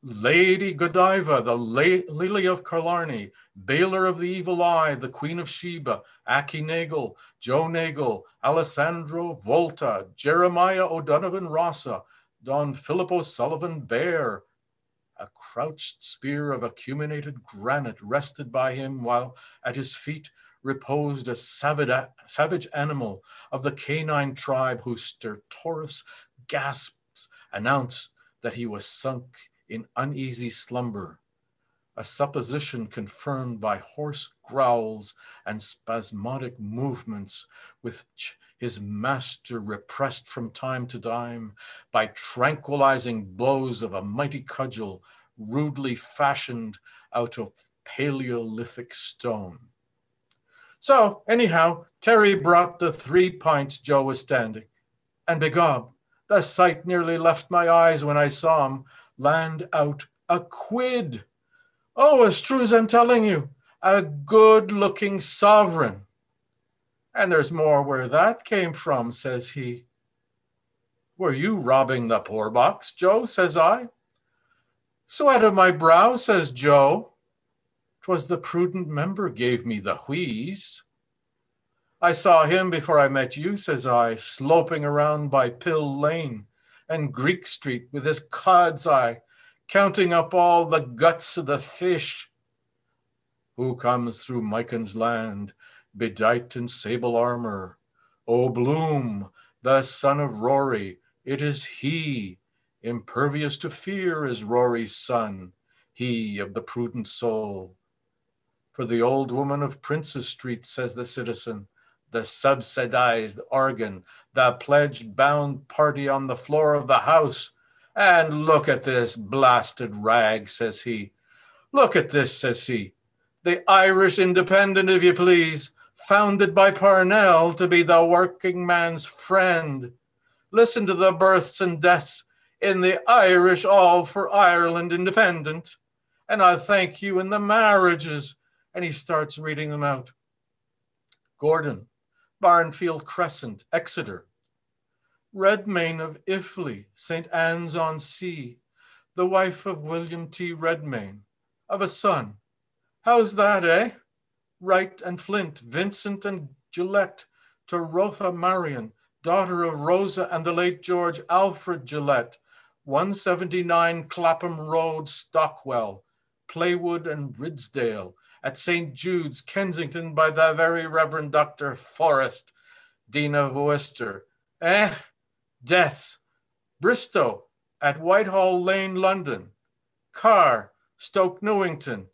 Lady Godiva, the La- Lily of Killarney, Balor of the Evil Eye, the Queen of Sheba, Acky Nagle, Joe Nagle, Alessandro Volta, Jeremiah O'Donovan Rossa, Don Philip O'Sullivan Beare. A crouched spear of acuminated granite rested by him, while at his feet reposed a savage animal of the canine tribe whose stertorous gasps announced that he was sunk in uneasy slumber, a supposition confirmed by hoarse growls and spasmodic movements which his master repressed from time to time by tranquilizing blows of a mighty cudgel rudely fashioned out of Paleolithic stone. So, anyhow, Terry brought the three pints Joe was standing, and begob, the sight nearly left my eyes when I saw him land out a quid. Oh, as true as I'm telling you, a good looking sovereign. And there's more where that came from, says he. Were you robbing the poor box, Joe? says I. Sweat of my brow, says Joe. 'Twas the prudent member gave me the wheeze. I saw him before I met you, says I, sloping around by Pill Lane and Greek Street with his cod's eye, counting up all the guts of the fish. Who comes through Michan's land, bedight in sable armor? O Bloom, the son of Rory, it is he. Impervious to fear is Rory's son, he of the prudent soul. For the old woman of Princes Street, says the citizen, the subsidized organ, the pledged bound party on the floor of the house. And look at this blasted rag, says he. Look at this, says he. The Irish Independent, if you please, founded by Parnell to be the working man's friend. Listen to the births and deaths. in the Irish All for Ireland Independent, and I thank you in the marriages. And he starts reading them out. Gordon, Barnfield Crescent, Exeter. Redmayne of Iffley, St. Anne's on Sea, the wife of William T. Redmayne, of a son. How's that, eh? Wright and Flint, Vincent and Gillett, to Rotha Marion, daughter of Rosa and the late George Alfred Gillett, 179 Clapham Road, Stockwell, Playwood and Ridsdale, at St. Jude's, Kensington, by the very Reverend Dr. Forrest, Dean of Worcester. Eh? Deaths. Bristow, at Whitehall Lane, London. Carr, Stoke Newington,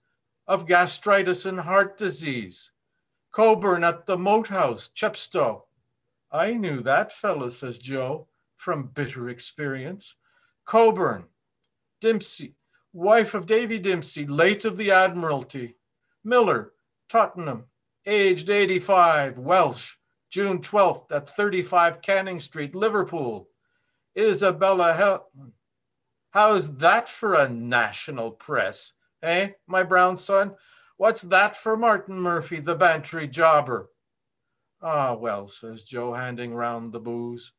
of gastritis and heart disease. Cockburn at the Moat House, Chepstow. I knew that fellow, says Joe, from bitter experience. Cockburn, Dempsey, wife of Davy Dempsey, late of the Admiralty. Miller, Tottenham, aged 85, Welsh, June 12th at 35 Canning Street, Liverpool. Isabella Helton. How's that for a national press? Eh, my brown son? What's that for Martin Murphy, the Bantry jobber? Ah, well, says Joe, handing round the booze.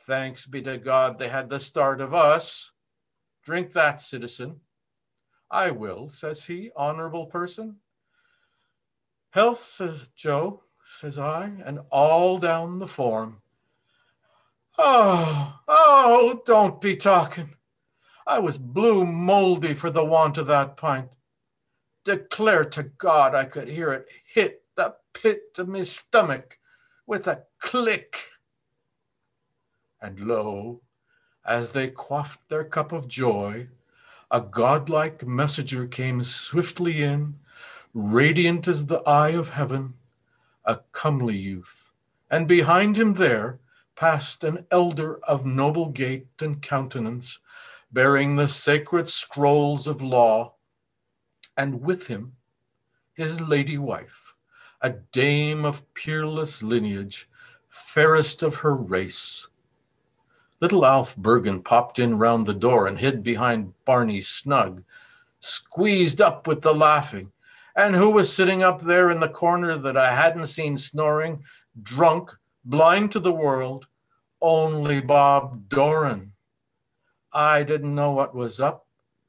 Thanks be to God they had the start of us. Drink that, citizen. I will, says he, honorable person. Health, says Joe, says I, and all down the form. Oh, oh, don't be talking. I was blue moldy for the want of that pint. Declare to God I could hear it hit the pit of my stomach with a click. And lo, as they quaffed their cup of joy, a godlike messenger came swiftly in, radiant as the eye of heaven, a comely youth. And behind him there passed an elder of noble gait and countenance, bearing the sacred scrolls of law, and with him his lady wife, a dame of peerless lineage, fairest of her race Little Alf Bergan popped in round the door and hid behind Barney Snug, squeezed up with the laughing. And who was sitting up there in the corner that I hadn't seen snoring, drunk, blind to the world? Only Bob Doran. I didn't know what was up,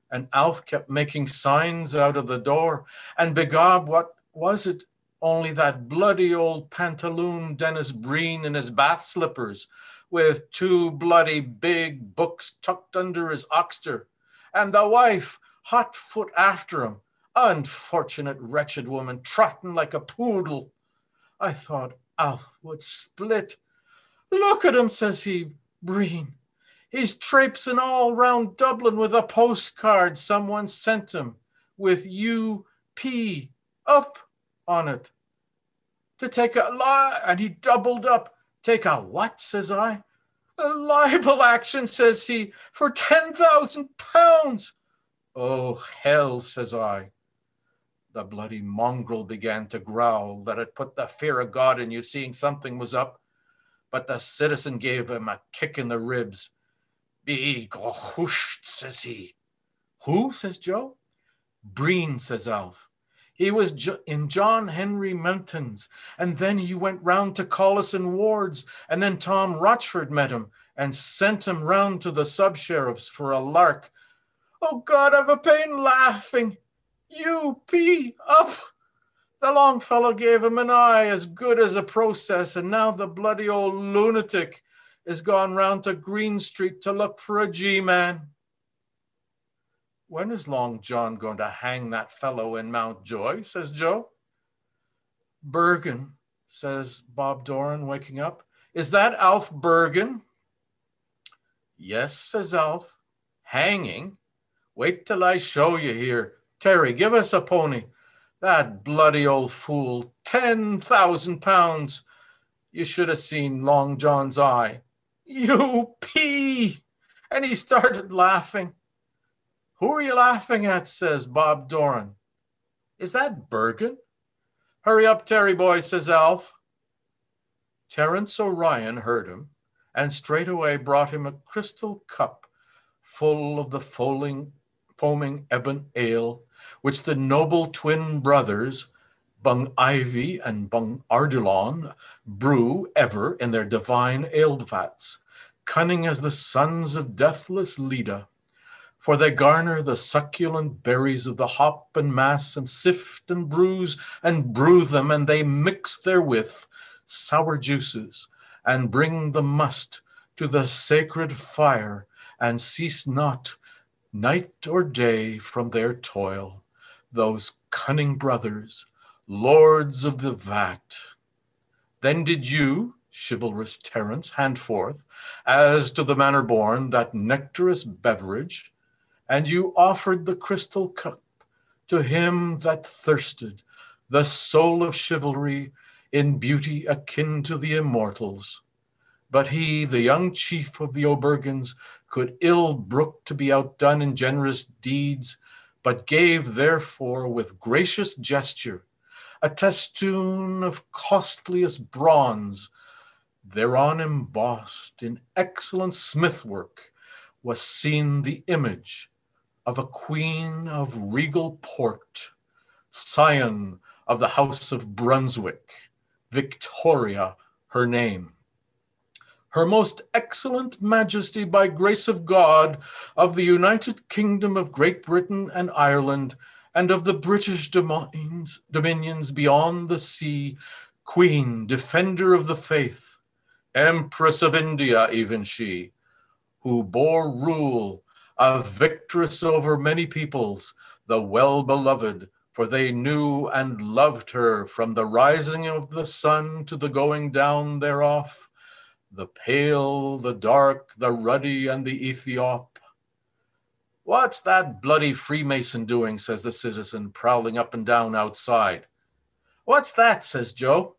and Alf kept making signs out of the door. And begob, what was it? Only that bloody old pantaloon Denis Breen in his bath slippers with two bloody big books tucked under his oxter, and the wife hot foot after him, unfortunate wretched woman, trotting like a poodle. I thought Alf would split. Look at him, says he, Breen. He's traipsing all round Dublin with a postcard someone sent him with U.P. up on it. To take a lie, and he doubled up Take a what, says I? A libel action, says he, for 10,000 pounds. Oh, hell, says I. The bloody mongrel began to growl that it put the fear of God in you seeing something was up. But the citizen gave him a kick in the ribs. Be gohushed, says he. Who, says Joe. Breen, says Alf. He was in John Henry Menton's, and then he went round to Collis and Ward's, and then Tom Rochford met him and sent him round to the sub-sheriff's for a lark. Oh God, I've a pain laughing. You pee up. The long fellow gave him an eye as good as a process, and now the bloody old lunatic is gone round to Green Street to look for a G-man. When is Long John going to hang that fellow in Mountjoy? says Joe. Bergan, says Bob Doran, waking up. Is that Alf Bergan? Yes, says Alf. Hanging? Wait till I show you here. Terry, give us a pony. That bloody old fool. Ten thousand pounds. You should have seen Long John's eye. You pee! And he started laughing. Who are you laughing at? says Bob Doran. Is that Bergan? Hurry up, Terry boy, says Alf. Terence O'Ryan heard him and straightway brought him a crystal cup full of the foaming, foaming ebon ale, which the noble twin brothers, Bungiveagh and Bungardilaun, brew ever in their divine ale vats, cunning as the sons of deathless Leda. For they garner the succulent berries of the hop and mass, and sift and bruise and brew them, and they mix therewith sour juices, and bring the must to the sacred fire, and cease not night or day from their toil, those cunning brothers, lords of the vat. Then did you, chivalrous Terence, hand forth, as to the manner born, that nectarous beverage, and you offered the crystal cup to him that thirsted, the soul of chivalry, in beauty akin to the immortals. But he, the young chief of the O'Bergans, could ill brook to be outdone in generous deeds, but gave therefore with gracious gesture a testoon of costliest bronze. Thereon embossed in excellent smithwork was seen the image of a queen of regal port, scion of the house of Brunswick, Victoria her name her most excellent majesty by grace of God of the United Kingdom of Great Britain and Ireland and of the British dominions, dominions beyond the sea, queen, defender of the faith, empress of India even she, who bore rule, a victress over many peoples, the well-beloved, for they knew and loved her from the rising of the sun to the going down thereof, the pale, the dark, the ruddy, and the Ethiop. What's that bloody Freemason doing? says the citizen, prowling up and down outside. What's that? says Joe.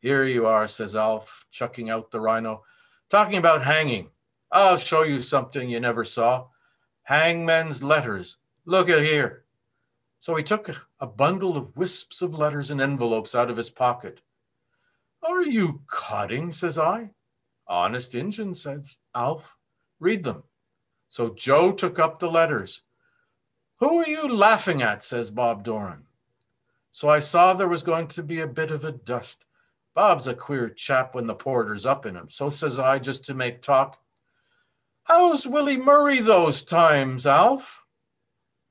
Here you are, says Alf, chucking out the rhino. Talking about hanging. I'll show you something you never saw. Hangmen's letters. Look at here. So he took a bundle of wisps of letters and envelopes out of his pocket. Are you cutting? says I. Honest Injun, said Alf. Read them. So Joe took up the letters. Who are you laughing at? says Bob Doran. So I saw there was going to be a bit of a dust. Bob's a queer chap when the porter's up in him. So says I, just to make talk. How's Willie Murray those times, Alf?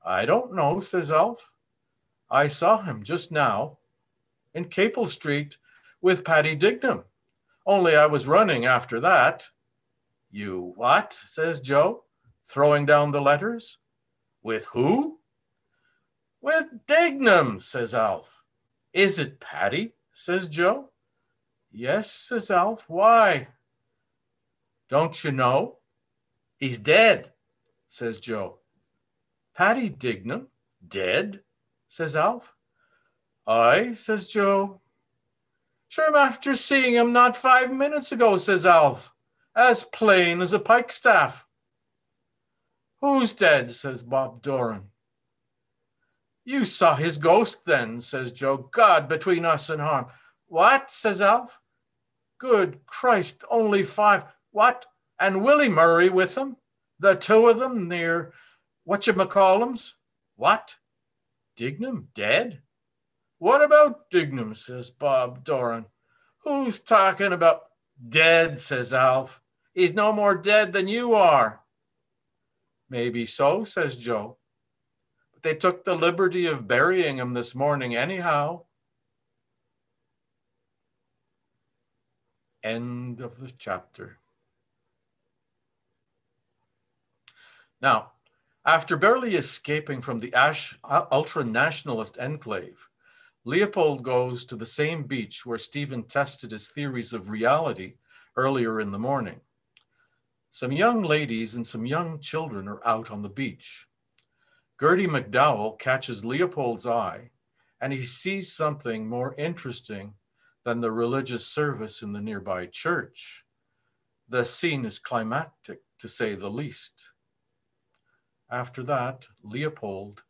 I don't know, says Alf. I saw him just now in Capel Street with Paddy Dignam. Only I was running after that. You what? says Joe, throwing down the letters. With who? With Dignam, says Alf. Is it Paddy? says Joe. Yes, says Alf. Why? Don't you know? He's dead, says Joe. Paddy Dignam, dead? says Alf. Aye, says Joe. Sure, after seeing him not five minutes ago, says Alf, as plain as a pikestaff. Who's dead? says Bob Doran. You saw his ghost then, says Joe. God between us and harm. What? says Alf. Good Christ, only five. What? And Willie Murray with them? The two of them near whatchamacallums? What? Dignam dead? What about Dignam? says Bob Doran. Who's talking about dead? says Alf. He's no more dead than you are. Maybe so, says Joe. But they took the liberty of burying him this morning anyhow. End of the chapter. Now, after barely escaping from the Ash uh, ultra nationalist enclave, Leopold goes to the same beach where Stephen tested his theories of reality earlier in the morning. Some young ladies and some young children are out on the beach. Gerty MacDowell catches Leopold's eye and he sees something more interesting than the religious service in the nearby church. The scene is climactic, to say the least. After that, Leopold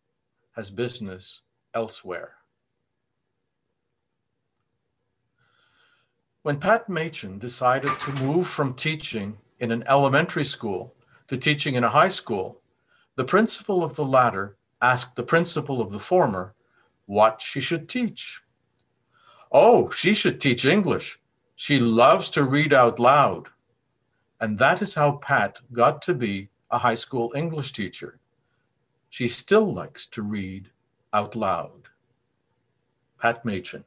has business elsewhere. When Pat Machen decided to move from teaching in an elementary school to teaching in a high school, the principal of the latter asked the principal of the former what she should teach. Oh, she should teach English. She loves to read out loud. And that is how Pat got to be a high school English teacher. She still likes to read out loud. Pat Machen.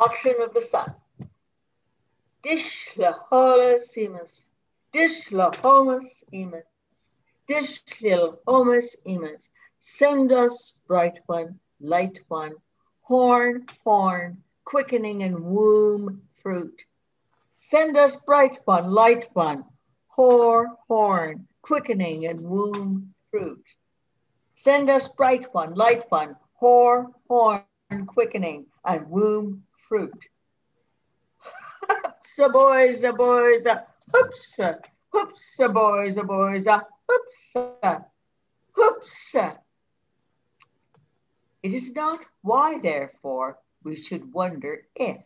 Auction of the sun. Deshil Holles Eamus, Deshil Holles Eamus, Deshil Holles Eamus, send us, bright one, light one, horn, horn, quickening and womb fruit. Send us, bright one, light one, whore, horn, quickening and womb fruit. Send us, bright one, light one, whore, horn, quickening and womb fruit. [LAUGHS] the boys, boys, uh, hoops, uh, hoops, boys, boys, uh, hoops, hoops. It is not why, therefore, we should wonder if,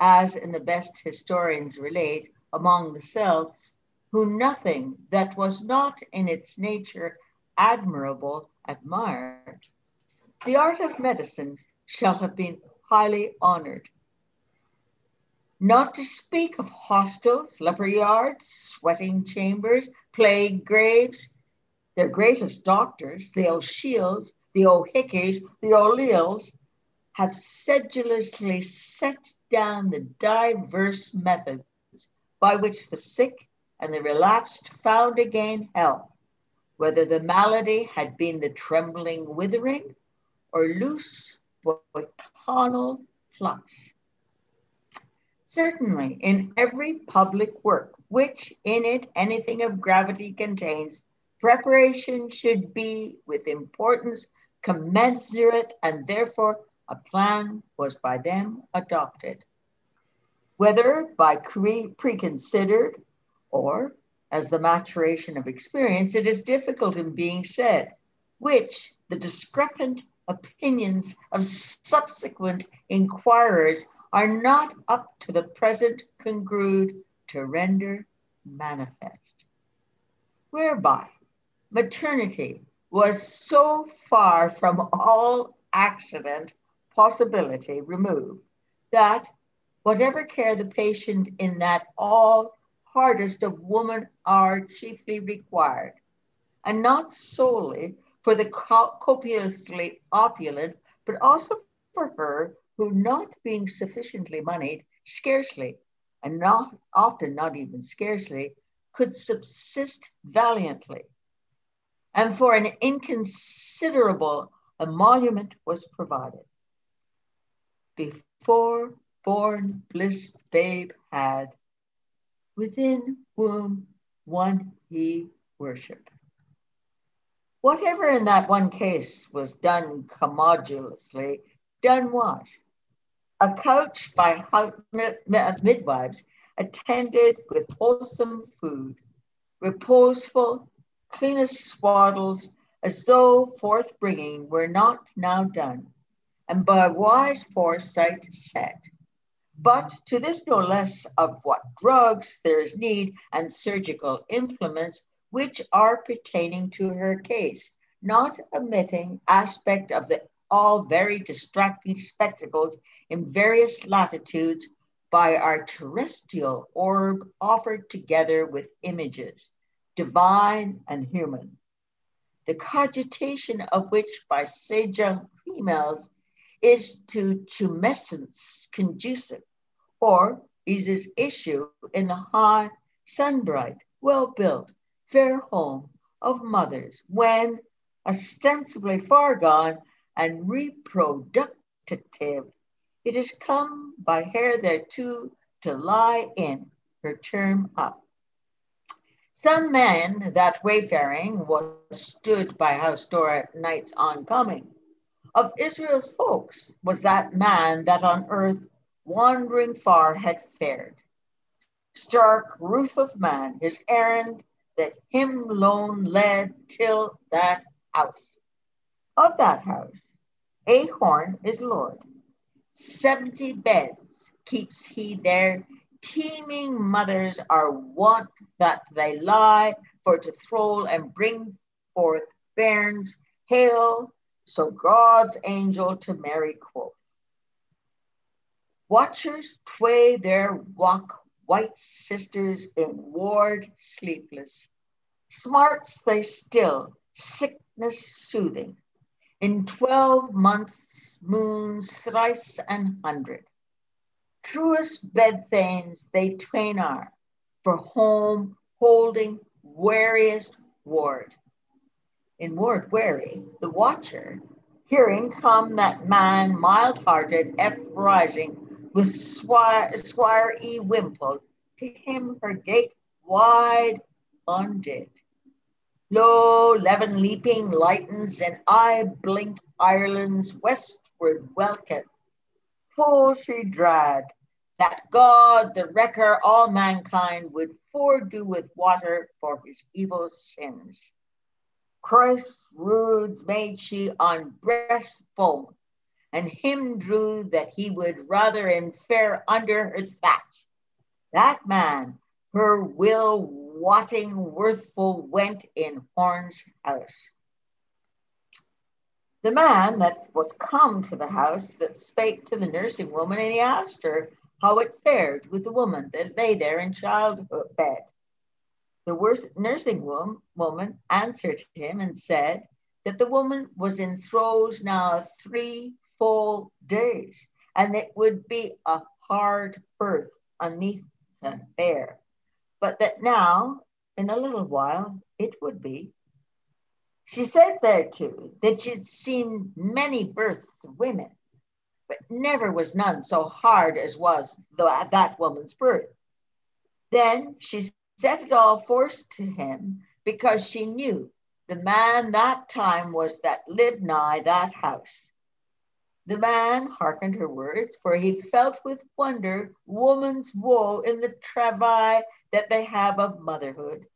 as in the best historians relate among the Celts, who nothing that was not in its nature admirable admired, the art of medicine shall have been highly honored. Not to speak of hostels, leper yards, sweating chambers, plague graves, their greatest doctors, the O'Shiels, the O'Hickeys, the O'Leals, have sedulously set down the diverse methods by which the sick and the relapsed found again health, whether the malady had been the trembling withering or loose boyconnell flux. Certainly, in every public work which in it anything of gravity contains, preparation should be with importance commensurate, and therefore a plan was by them adopted. Whether by pre- preconsidered or as the maturation of experience, it is difficult in being said, which the discrepant opinions of subsequent inquirers are not up to the present congrued to render manifest. Whereby maternity was so far from all accident possibility removed that whatever care the patient in that all hardest of woman are chiefly required, and not solely for the copiously opulent, but also for her who, not being sufficiently moneyed, scarcely, and not often not even scarcely, could subsist valiantly. And for an inconsiderable emolument was provided. Before born bliss babe had, within womb one he worshiped. Whatever in that one case was done commodulously, done what? A couch by midwives attended with wholesome food, reposeful, clean as swaddles, as though forth bringing were not now done, and by wise foresight set. But to this no less of what drugs there is need and surgical implements which are pertaining to her case, not omitting aspect of the all very distracting spectacles in various latitudes by our terrestrial orb offered together with images, divine and human. The cogitation of which by sage females is to tumescence conducive, or is its issue in the high, sun-bright, well-built, fair home of mothers when, ostensibly far gone and reproductive, It is come by her thereto to lie in her term up. Some men that wayfaring was stood by house door at night's oncoming. Of Israel's folks was that man that on earth wandering far had fared. Stark ruth of man, his errand that him lone led till that house. Of that house, A. Horne is Lord. Seventy beds keeps he there teeming mothers are wont that they lie for to thrall and bring forth bairns. Hail, so God's angel to Mary quoth. Watchers tway their walk, white sisters in ward sleepless. Smarts they still, sickness soothing. In twelve months, moons thrice an hundred truest bedthanes they twain are, for home holding wariest ward. In ward wary, the watcher, hearing come that man mild-hearted, eft rising, with Squire, Squire E. Wimple, to him her gate wide undid. Lo, Leven leaping lightens, and I blink Ireland's westward welkin full she dread that God, the wrecker all mankind, would foredo with water for his evil sins. Christ's roods made she on breast bone, and him drew that he would rather infare under her thatch. That man, her will wotting worthful, went in Horne's house. The man that was come to the house that spake to the nursing woman, and he asked her how it fared with the woman that lay there in childbed. The worst nursing woman answered him and said that the woman was in throes now three full days, and it would be a hard birth underneath to bear, but that now, in a little while, it would be she said there too that she'd seen many births of women, but never was none so hard as was the, that woman's birth. Then she set it all forth to him because she knew the man that time was that lived nigh that house. The man hearkened her words, for he felt with wonder woman's woe in the travail that they have of motherhood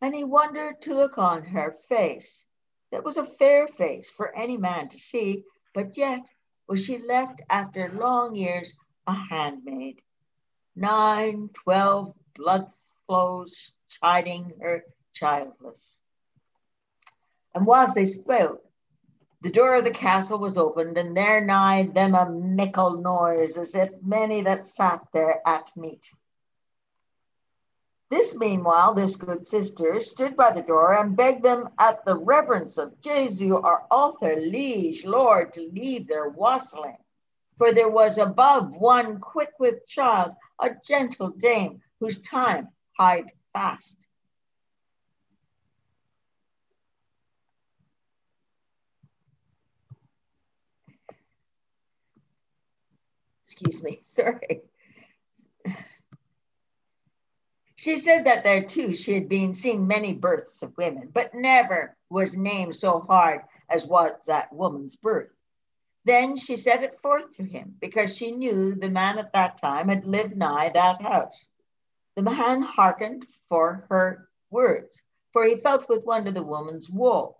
and he wondered to look on her face. That was a fair face for any man to see, but yet was she left after long years a handmaid. Nine, twelve blood flows chiding her childless. And whilst they spoke, the door of the castle was opened, and there nigh them a mickle noise, as if many that sat there at meat. This meanwhile, this good sister stood by the door and begged them at the reverence of Jesu, our author, liege Lord, to leave their wassailing. For there was above one quick with child, a gentle dame, whose time hied fast. Excuse me, [LAUGHS] sorry. She said that there too she had been seen many births of women, but never was named so hard as was that woman's birth. Then she set it forth to him, because she knew the man at that time had lived nigh that house. The man hearkened for her words, for he felt with wonder the woman's woe.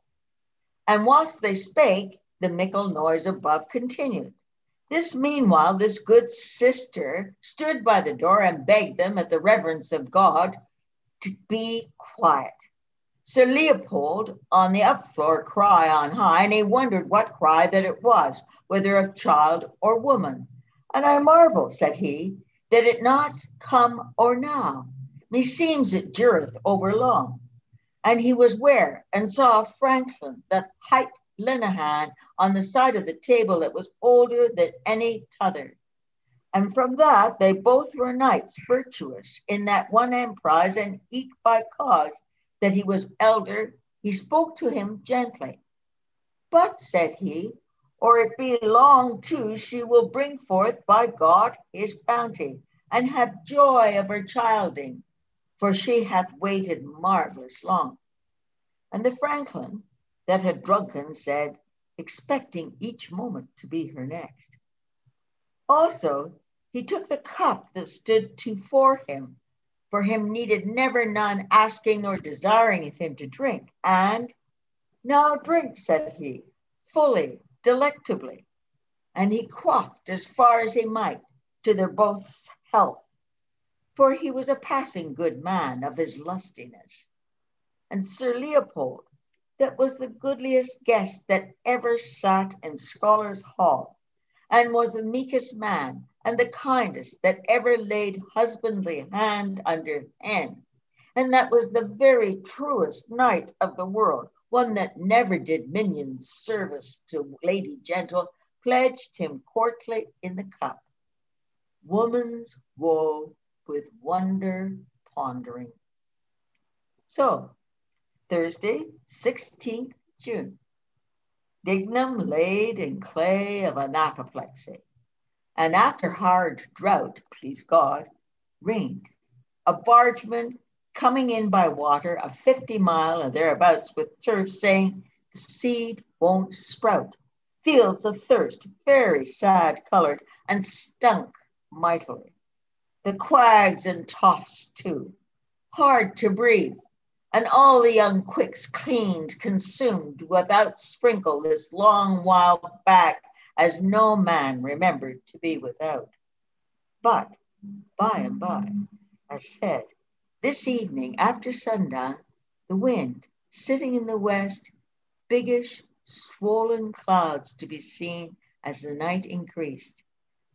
And whilst they spake, the mickle noise above continued. This meanwhile, this good sister stood by the door and begged them at the reverence of God to be quiet. Sir Leopold on the up floor cry on high, and he wondered what cry that it was, whether of child or woman. And I marvel, said he, that it not come or now. Meseems it dureth over long. And he was where and saw Franklin that height Lenehan on the side of the table that was older than any t'other. And from that they both were knights virtuous in that one emprise, and eke by cause that he was elder, he spoke to him gently. But, said he, or it be long too, she will bring forth by God his bounty, and have joy of her childing, for she hath waited marvelous long. And the franklin that had drunken said, expecting each moment to be her next. Also, he took the cup that stood to for him, for him needed never none asking or desiring of him to drink. And now drink, said he, fully, delectably. And he quaffed as far as he might to their both's health, for he was a passing good man of his lustiness. And Sir Leopold, that was the goodliest guest that ever sat in Scholars Hall, and was the meekest man and the kindest that ever laid husbandly hand under hand, and that was the very truest knight of the world, one that never did minion service to lady gentle, pledged him courtly in the cup. Woman's woe with wonder pondering. So Thursday, 16th June. Dignam laid in clay of an apoplexy, and after hard drought, please God, rained. A bargeman coming in by water a 50 mile or thereabouts with turf saying, the seed won't sprout. Fields of thirst, very sad colored, and stunk mightily. The quags and toffs too, hard to breathe, and all the young quicks cleaned, consumed without sprinkle this long while back, as no man remembered to be without. But by and by, as said, this evening after sundown, the wind sitting in the west, biggish, swollen clouds to be seen as the night increased,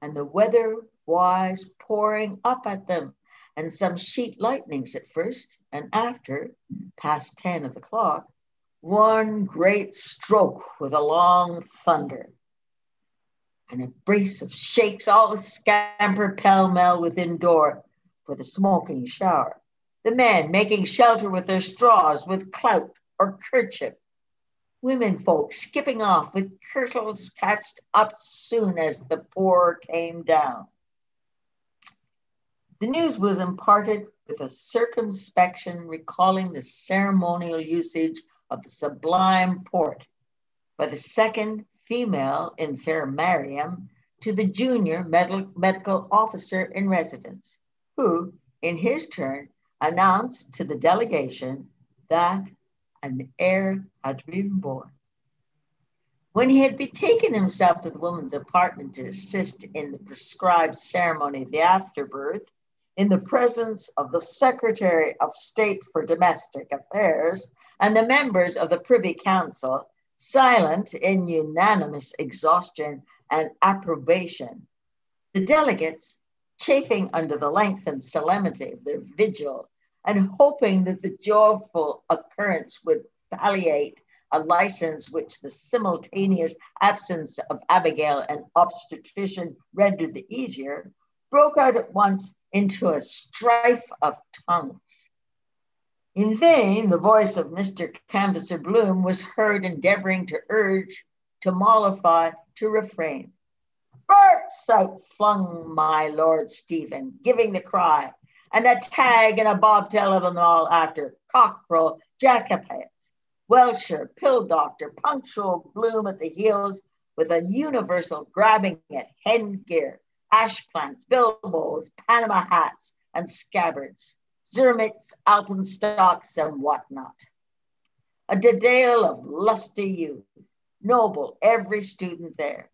and the weather wise pouring up at them and some sheet lightnings at first, and after, past 10 of the clock, one great stroke with a long thunder. And a brace of shakes all scamper pell-mell within door for the smoking shower. The men making shelter with their straws, with clout or kerchief. Women folk skipping off with kirtles catched up soon as the pour came down. The news was imparted with a circumspection recalling the ceremonial usage of the sublime Porte by the second female infirmarium to the junior med- medical officer in residence, who, in his turn, announced to the delegation that an heir had been born. When he had betaken himself to the woman's apartment to assist in the prescribed ceremony of the afterbirth, in the presence of the Secretary of State for Domestic Affairs and the members of the Privy Council, silent in unanimous exhaustion and approbation. The delegates, chafing under the length and solemnity of their vigil and hoping that the joyful occurrence would palliate a license which the simultaneous absence of Abigail and obstetrician rendered the easier, broke out at once into a strife of tongues. In vain, the voice of Mr. Canvasser Bloom was heard endeavoring to urge, to mollify, to refrain. Burts out flung my Lord Stephen, giving the cry, and a tag and a bobtail of them all after cockerel, jackapates, Welsher, pill doctor, punctual Bloom at the heels with a universal grabbing at headgear, ash plants, bilboes, Panama hats, and scabbards, Zermatt, alpenstocks, and whatnot. A detail of lusty youth, noble every student there.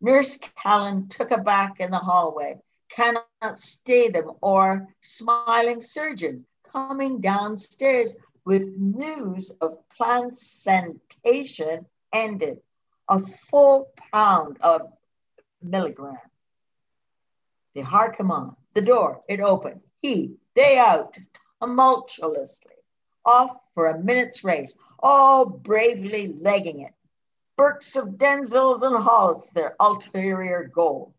Nurse Callan took a back in the hallway, cannot stay them, or smiling surgeon coming downstairs with news of placentation ended, a full pound of milligram. Hark him on. The door, it opened. He, they out, tumultuously, off for a minute's race, all bravely legging it. Burke's of Denzils and Halls, their ulterior goal.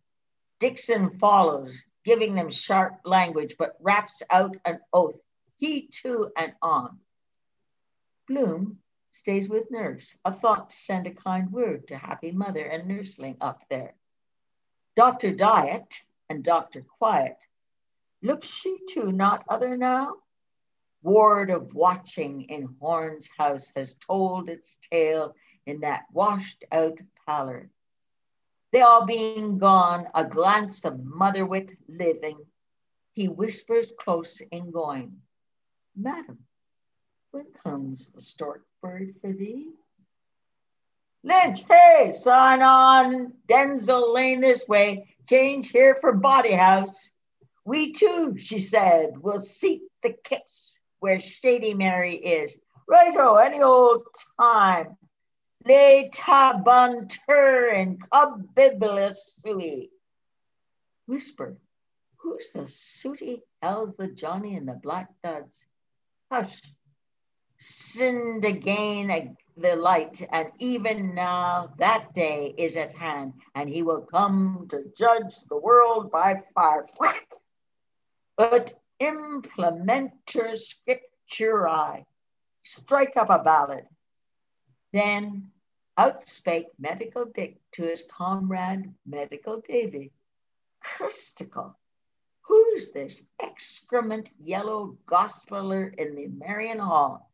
Dixon follows, giving them sharp language, but raps out an oath. He too and on. Bloom, stays with nurse, a thought to send a kind word to happy mother and nursling up there. Dr. Diet and Dr. Quiet, looks she too not other now? Ward of watching in Horne's house has told its tale in that washed out pallor. They all being gone, a glance of mother wit living, he whispers close in going, Madam, when comes the stork bird for thee? Lynch, hey, sign on Denzille Lane this way. Change here for Body House. We too, she said, will seek the kips where Shady Mary is. Righto, any old time. Laetabuntur and cubibulus sui. Whisper, who's the sooty elves, the Johnny and the Black Duds? Hush, sinned again the light, and even now that day is at hand, and he will come to judge the world by fire. But implerentur scripturae, strike up a ballad. Then outspake medical Dick to his comrade medical Davy. Christicle, who's this excrement yellow gospeler in the Merrion Hall?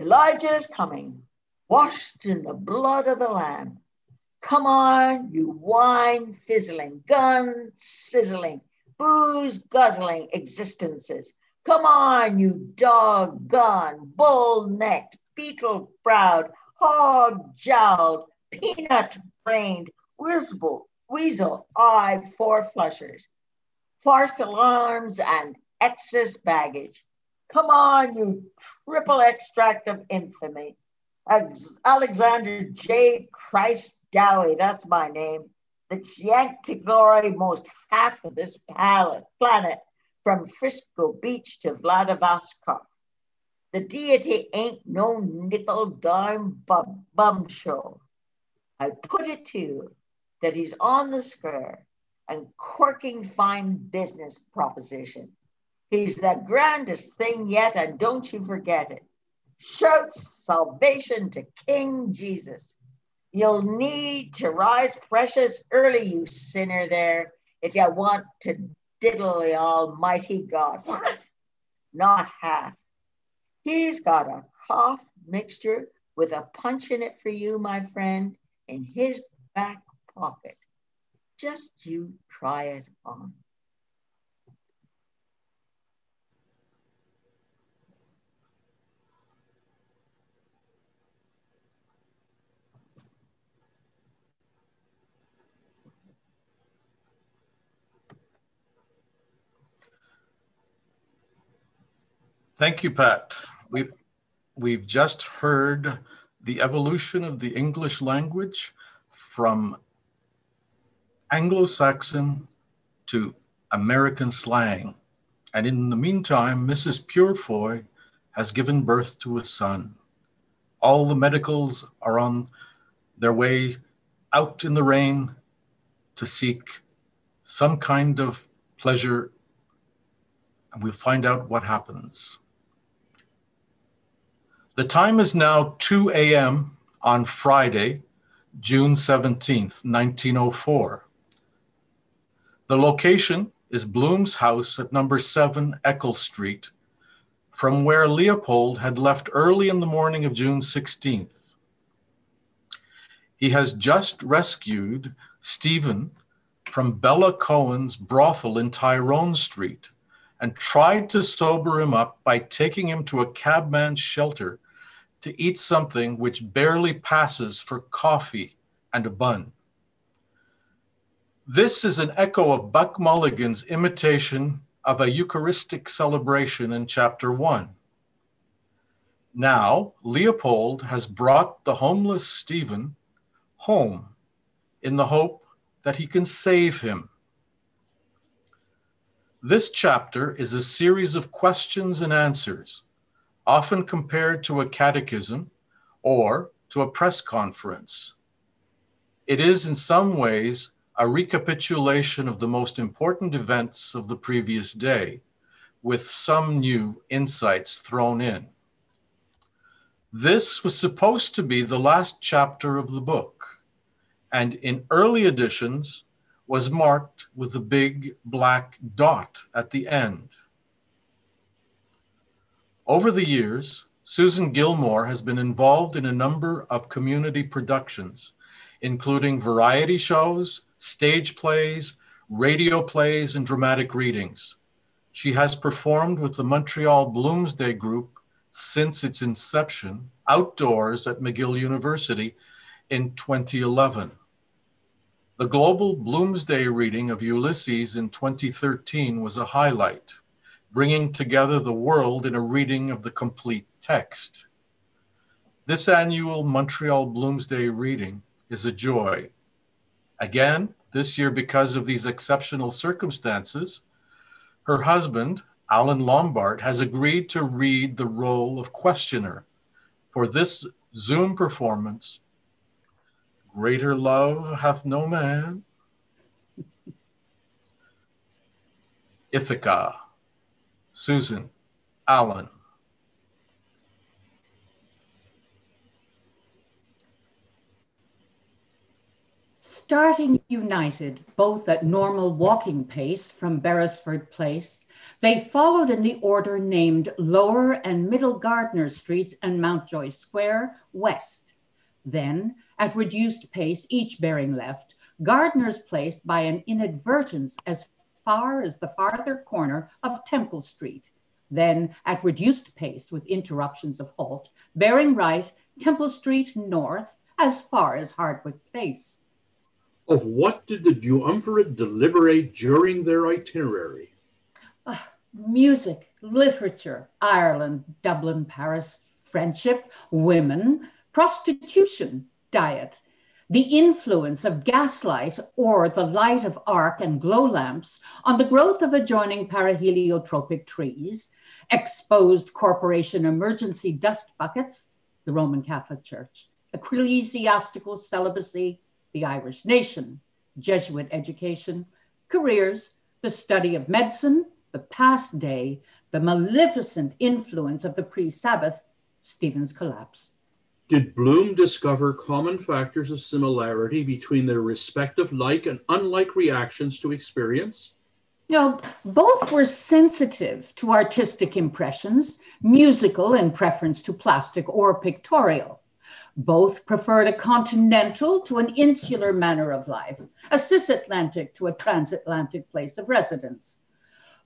Elijah is coming, washed in the blood of the Lamb. Come on, you wine fizzling, gun sizzling, booze guzzling existences. Come on, you dog gone, bull necked, beetle browed, hog jowled, peanut brained, weasel, weasel eyed four flushers, farce alarms and excess baggage. Come on, you triple extract of infamy. Alexander J. Christ Dowie, that's my name. That's yanked to glory most half of this planet from Frisco Beach to Vladivostok. The deity ain't no nickel dime bum, bum show. I put it to you that he's on the square and corking fine business proposition. He's the grandest thing yet, and don't you forget it. Shout salvation to King Jesus. You'll need to rise precious early, you sinner there, if you want to diddle the Almighty God. [LAUGHS] Not half. He's got a cough mixture with a punch in it for you, my friend, in his back pocket. Just you try it on. Thank you, Pat. We've, we've just heard the evolution of the English language from Anglo-Saxon to American slang. And in the meantime, Mrs. Purefoy has given birth to a son. All the medicals are on their way out in the rain to seek some kind of pleasure, and we'll find out what happens. The time is now 2 a.m. on Friday, June 17th, 1904. The location is Bloom's house at number 7 Eccles Street, from where Leopold had left early in the morning of June 16th. He has just rescued Stephen from Bella Cohen's brothel in Tyrone Street and tried to sober him up by taking him to a cabman's shelter to eat something which barely passes for coffee and a bun. This is an echo of Buck Mulligan's imitation of a Eucharistic celebration in chapter one. Now, Leopold has brought the homeless Stephen home in the hope that he can save him. This chapter is a series of questions and answers often compared to a catechism or to a press conference. It is in some ways a recapitulation of the most important events of the previous day, with some new insights thrown in. This was supposed to be the last chapter of the book, and in early editions was marked with a big black dot at the end. Over the years, Susan Gilmore has been involved in a number of community productions, including variety shows, stage plays, radio plays, and dramatic readings. She has performed with the Montreal Bloomsday Group since its inception outdoors at McGill University in 2011. The global Bloomsday reading of Ulysses in 2013 was a highlight, bringing together the world in a reading of the complete text. This annual Montreal Bloomsday reading is a joy. Again, this year, because of these exceptional circumstances, her husband, Alan Lombard, has agreed to read the role of questioner for this Zoom performance. Greater love hath no man. Ithaca, Susan, Alan. Starting united, both at normal walking pace from Beresford Place, they followed in the order named Lower and Middle Gardiner Streets and Mountjoy Square west. Then, at reduced pace, each bearing left, Gardiner's Place by an inadvertence as far as the farther corner of Temple Street. Then, at reduced pace with interruptions of halt, bearing right, Temple Street north as far as Hardwick Place. Of what did the duumvirate deliberate during their itinerary? Uh, music, literature, Ireland, Dublin, Paris, friendship, women, prostitution, diet, the influence of gaslight or the light of arc and glow lamps on the growth of adjoining paraheliotropic trees, exposed corporation emergency dust buckets, the Roman Catholic Church, ecclesiastical celibacy, the Irish nation, Jesuit education, careers, the study of medicine, the past day, the maleficent influence of the pre Sabbath, Stephen's collapse. Did Bloom discover common factors of similarity between their respective like and unlike reactions to experience? No, both were sensitive to artistic impressions, musical in preference to plastic or pictorial. Both preferred a continental to an insular manner of life, a cisatlantic to a transatlantic place of residence.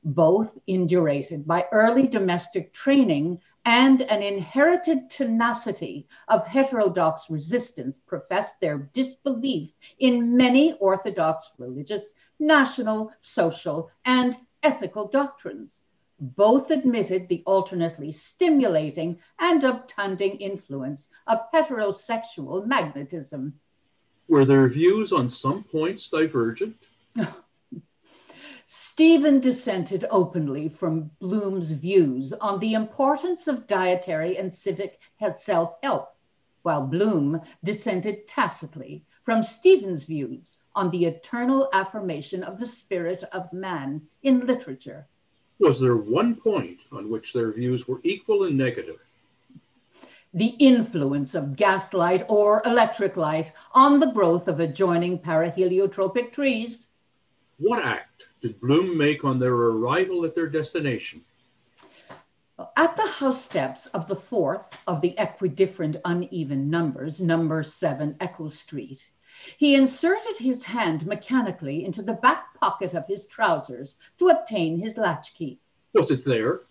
Both indurated by early domestic training and an inherited tenacity of heterodox resistance professed their disbelief in many orthodox religious, national, social, and ethical doctrines both admitted the alternately stimulating and obtunding influence of heterosexual magnetism. Were their views on some points divergent? [LAUGHS] Stephen dissented openly from Bloom's views on the importance of dietary and civic self help, while Bloom dissented tacitly from Stephen's views on the eternal affirmation of the spirit of man in literature was there one point on which their views were equal and negative? The influence of gaslight or electric light on the growth of adjoining paraheliotropic trees. What act did Bloom make on their arrival at their destination? At the house steps of the fourth of the equidifferent uneven numbers, number seven Eccles Street, he inserted his hand mechanically into the back pocket of his trousers to obtain his latchkey. Was it there?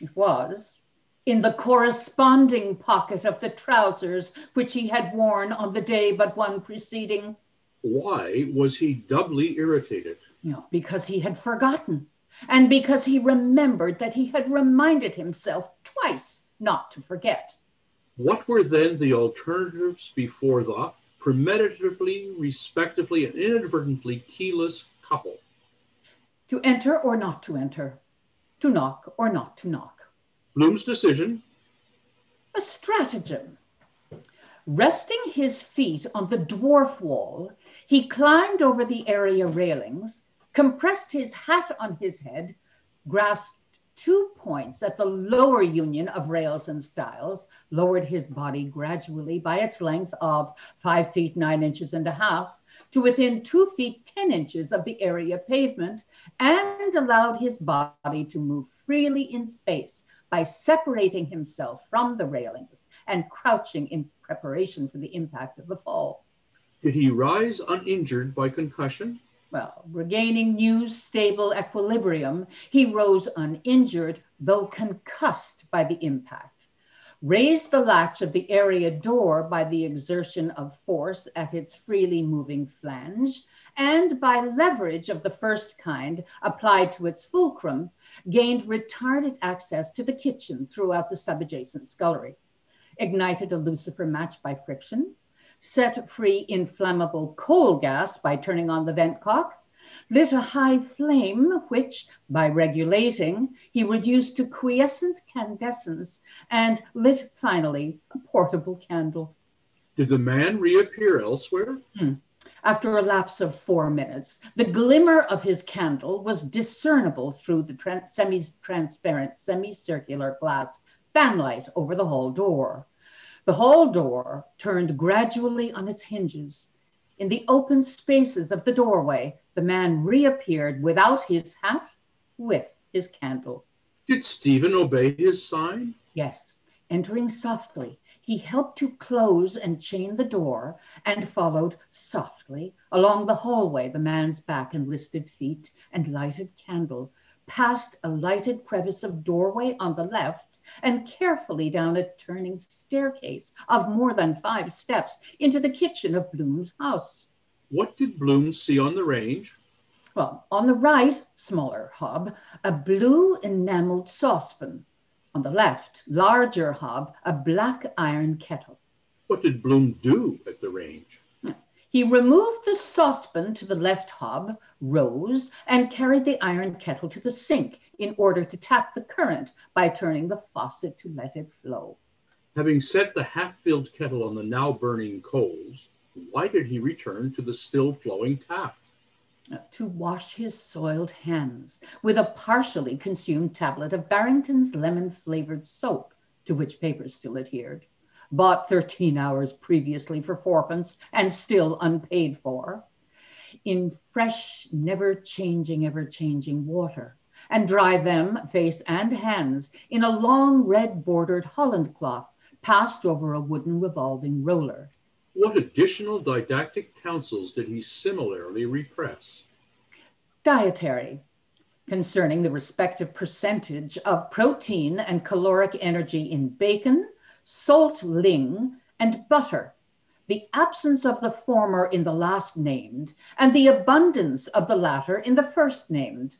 It was. In the corresponding pocket of the trousers which he had worn on the day but one preceding. Why was he doubly irritated? No, because he had forgotten, and because he remembered that he had reminded himself twice not to forget. What were then the alternatives before the premeditatively, respectively, and inadvertently keyless couple. To enter or not to enter, to knock or not to knock. Bloom's decision. A stratagem. Resting his feet on the dwarf wall, he climbed over the area railings, compressed his hat on his head, grasped two points at the lower union of rails and stiles, lowered his body gradually by its length of five feet nine inches and a half to within two feet 10 inches of the area pavement and allowed his body to move freely in space by separating himself from the railings and crouching in preparation for the impact of the fall. Did he rise uninjured by concussion? Well, regaining new stable equilibrium, he rose uninjured, though concussed by the impact. Raised the latch of the area door by the exertion of force at its freely moving flange, and by leverage of the first kind applied to its fulcrum, gained retarded access to the kitchen throughout the subadjacent scullery. Ignited a lucifer match by friction, set free inflammable coal gas by turning on the vent cock, lit a high flame, which, by regulating, he reduced to quiescent candescence, and lit finally a portable candle. Did the man reappear elsewhere? Hmm. After a lapse of four minutes, the glimmer of his candle was discernible through the trans- semi transparent, semicircular glass fanlight over the hall door. The hall door turned gradually on its hinges. In the open spaces of the doorway, the man reappeared without his hat, with his candle. Did Stephen obey his sign? Yes, entering softly, he helped to close and chain the door and followed softly along the hallway, the man's back and listed feet and lighted candle, past a lighted crevice of doorway on the left and carefully down a turning staircase of more than five steps into the kitchen of Bloom's house. What did Bloom see on the range? Well, on the right, smaller hob, a blue enameled saucepan. On the left, larger hob, a black iron kettle. What did Bloom do at the range? He removed the saucepan to the left hob, rose, and carried the iron kettle to the sink in order to tap the current by turning the faucet to let it flow. Having set the half filled kettle on the now burning coals, why did he return to the still flowing tap? Uh, to wash his soiled hands with a partially consumed tablet of Barrington's lemon flavored soap, to which papers still adhered bought 13 hours previously for fourpence and still unpaid for, in fresh, never changing, ever changing water, and dry them, face and hands, in a long red bordered Holland cloth passed over a wooden revolving roller. What additional didactic counsels did he similarly repress? Dietary, concerning the respective percentage of protein and caloric energy in bacon, salt ling, and butter, the absence of the former in the last named, and the abundance of the latter in the first named.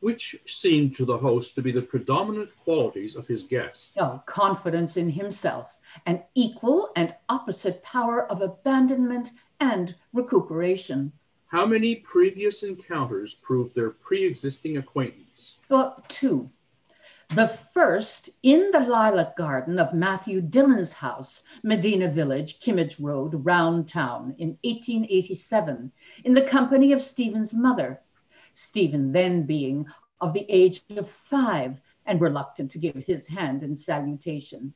Which seemed to the host to be the predominant qualities of his guest? Oh, confidence in himself, an equal and opposite power of abandonment and recuperation. How many previous encounters proved their pre existing acquaintance? Well, two. The first in the lilac garden of Matthew Dillon's house, Medina Village, Kimmage Road, Round Town, in 1887, in the company of Stephen's mother. Stephen then being of the age of five and reluctant to give his hand in salutation.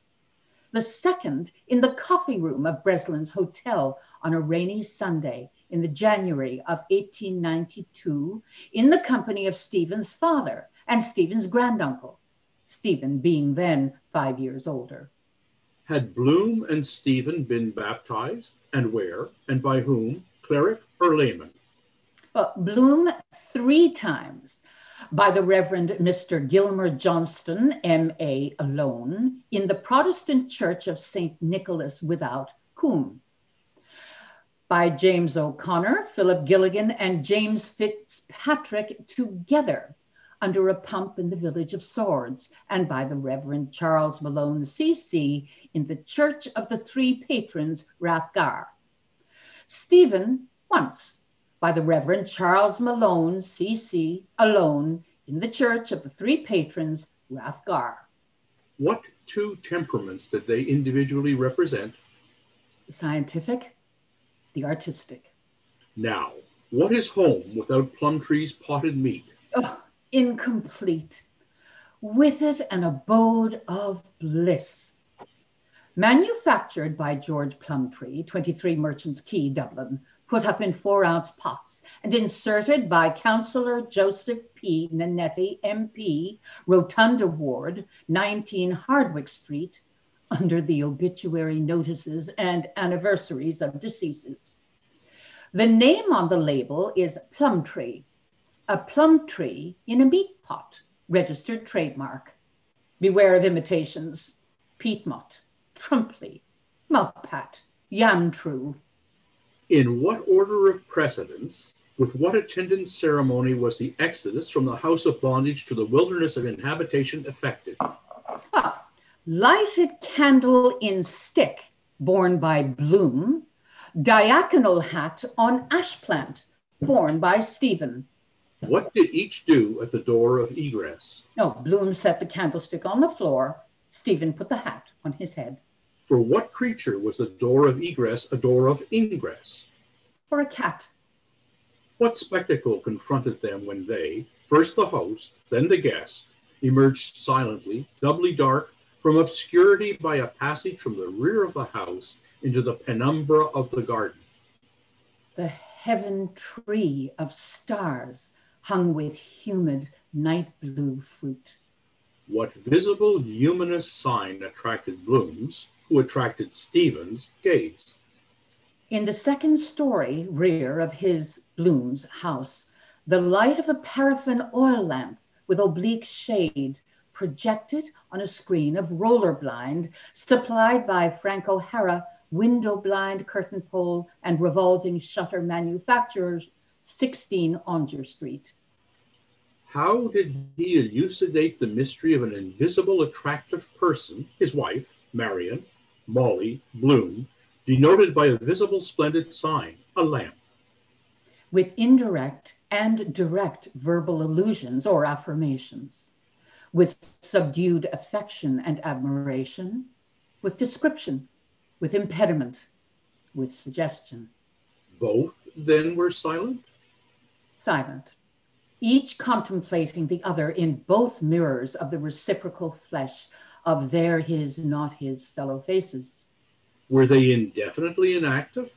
The second in the coffee room of Breslin's Hotel on a rainy Sunday in the January of 1892, in the company of Stephen's father and Stephen's granduncle. Stephen being then five years older. Had Bloom and Stephen been baptized, and where, and by whom, cleric or layman? Well, Bloom three times by the Reverend Mr. Gilmer Johnston, M.A. alone, in the Protestant Church of St. Nicholas without Coombe. By James O'Connor, Philip Gilligan, and James Fitzpatrick together under a pump in the village of Swords, and by the Reverend Charles Malone, C.C., in the Church of the Three Patrons, Rathgar. Stephen, once, by the Reverend Charles Malone, C.C., alone, in the Church of the Three Patrons, Rathgar. What two temperaments did they individually represent? The scientific, the artistic. Now, what is home without Plumtree's potted meat? Oh, incomplete. with it an abode of bliss. Manufactured by George Plumtree, 23 Merchants Quay, Dublin, put up in four ounce pots and inserted by Councillor Joseph P. Nannetti, MP, Rotunda Ward, 19 Hardwick Street, under the obituary notices and anniversaries of deceases. The name on the label is Plumtree, a plum tree in a meat pot, registered trademark. Beware of imitations. Peatmot, Trumplee, Moutpat, Yamtrue. In what order of precedence, with what attendant ceremony was the exodus from the house of bondage to the wilderness of inhabitation effected? Ah, lighted candle in stick, borne by Bloom, diaconal hat on ash plant, borne by Stephen. What did each do at the door of egress? No, Bloom set the candlestick on the floor. Stephen put the hat on his head. For what creature was the door of egress a door of ingress? For a cat. What spectacle confronted them when they, first the host, then the guest, emerged silently, doubly dark, from obscurity by a passage from the rear of the house into the penumbra of the garden? The heaven tree of stars hung with humid night blue fruit. What visible luminous sign attracted Bloom's, who attracted Stephen's gaze? In the second story rear of his Bloom's house, the light of a paraffin oil lamp with oblique shade projected on a screen of roller blind supplied by Frank O'Hara window blind curtain pole and revolving shutter manufacturers 16 Aungier Street. How did he elucidate the mystery of an invisible attractive person, his wife, Marion, Molly, Bloom, denoted by a visible splendid sign, a lamp? With indirect and direct verbal allusions or affirmations, with subdued affection and admiration, with description, with impediment, with suggestion. Both then were silent? Silent, each contemplating the other in both mirrors of the reciprocal flesh of their, his, not his fellow faces. Were they indefinitely inactive?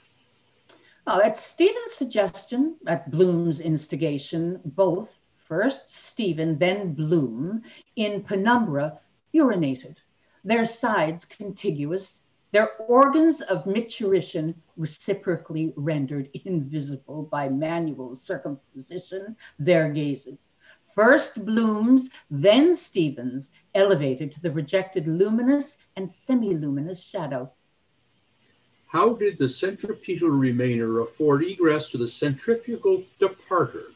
Oh, at Stephen's suggestion, at Bloom's instigation, both, first Stephen, then Bloom, in penumbra, urinated, their sides contiguous, their organs of micturition reciprocally rendered invisible by manual circumposition, their gazes. First Bloom's, then Stephen's, elevated to the rejected luminous and semi-luminous shadow. How did the centripetal remainer afford egress to the centrifugal departer?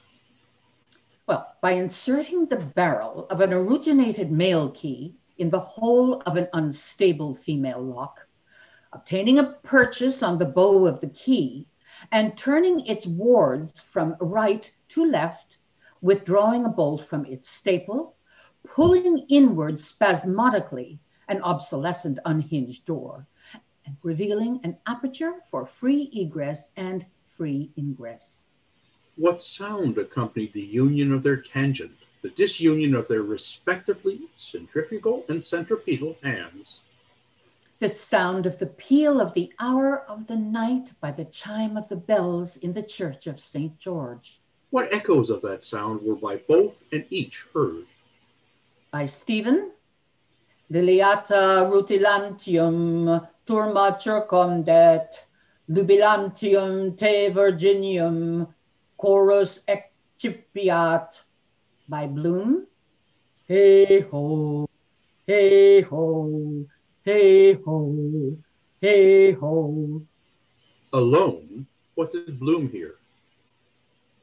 Well, by inserting the barrel of an arruginated male key in the hole of an unstable female lock, obtaining a purchase on the bow of the key, and turning its wards from right to left, withdrawing a bolt from its staple, pulling inward spasmodically an obsolescent unhinged door, and revealing an aperture for free egress and free ingress. What sound accompanied the union of their tangent, the disunion of their respectively centrifugal and centripetal hands? The sound of the peal of the hour of the night by the chime of the bells in the church of St. George. What echoes of that sound were by both and each heard? By Stephen, Liliata rutilantium turma circumdet, iubilantium te virginium chorus excipiat. By Bloom, hey ho, hey ho, Hey ho, hey ho. Alone, what did Bloom hear?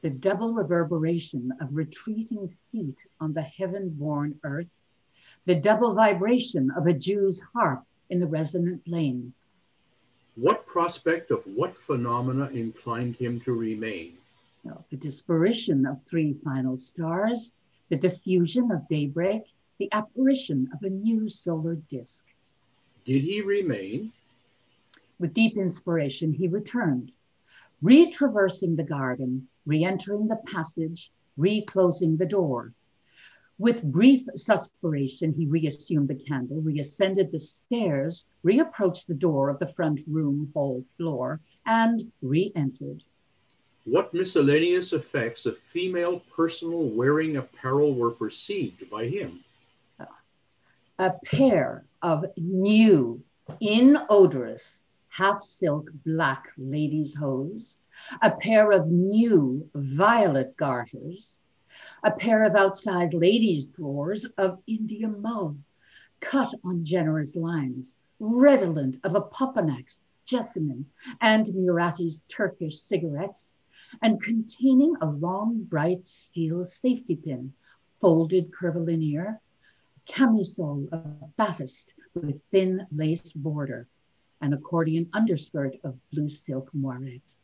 The double reverberation of retreating feet on the heaven born earth, the double vibration of a Jew's harp in the resonant plain. What prospect of what phenomena inclined him to remain? The disparition of three final stars, the diffusion of daybreak, the apparition of a new solar disk. Did he remain? With deep inspiration, he returned, retraversing the garden, re entering the passage, reclosing the door. With brief suspiration, he reassumed the candle, reascended the stairs, reapproached the door of the front room hall floor, and re entered. What miscellaneous effects of female personal wearing apparel were perceived by him? A pair of new, inodorous, half silk black ladies' hose, a pair of new violet garters, a pair of outside ladies' drawers of India mauve, cut on generous lines, redolent of a opoponax, jessamine, and Muratti's Turkish cigarettes, and containing a long, bright steel safety pin, folded curvilinear, camisole of batiste with thin lace border, an accordion underskirt of blue silk moirette.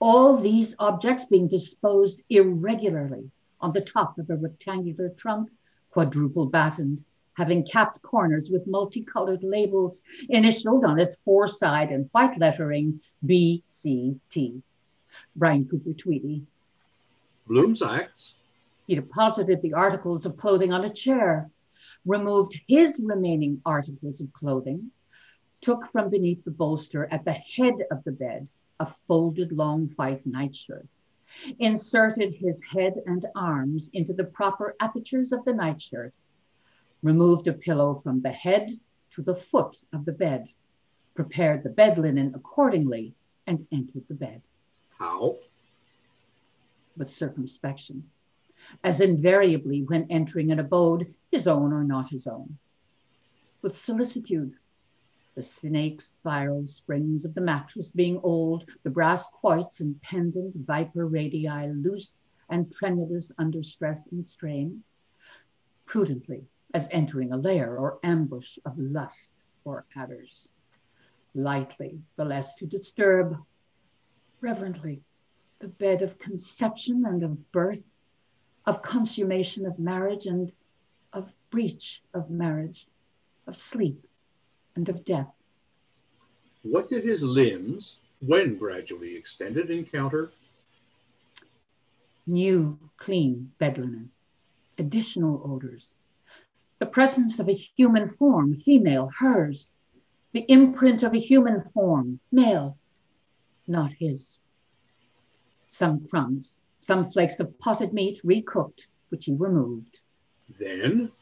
All these objects being disposed irregularly on the top of a rectangular trunk, quadruple battened, having capped corners with multicolored labels initialed on its foreside in white lettering BCT. Brian Cooper Tweedy. Bloom's acts. He deposited the articles of clothing on a chair, removed his remaining articles of clothing, took from beneath the bolster at the head of the bed a folded long white nightshirt, inserted his head and arms into the proper apertures of the nightshirt, removed a pillow from the head to the foot of the bed, prepared the bed linen accordingly, and entered the bed. How? With circumspection, as invariably when entering an abode, his own or not his own. With solicitude, the snake spiral springs of the mattress being old, the brass quoits and pendant viper radii loose and tremulous under stress and strain, prudently as entering a lair or ambush of lust or adders, lightly the less to disturb, reverently the bed of conception and of birth, of consummation of marriage and of breach of marriage, of sleep and of death. What did his limbs, when gradually extended, encounter? New, clean bed linen, additional odors, the presence of a human form, female, hers, the imprint of a human form, male, not his. Some crumbs, some flakes of potted meat recooked, which he removed. Then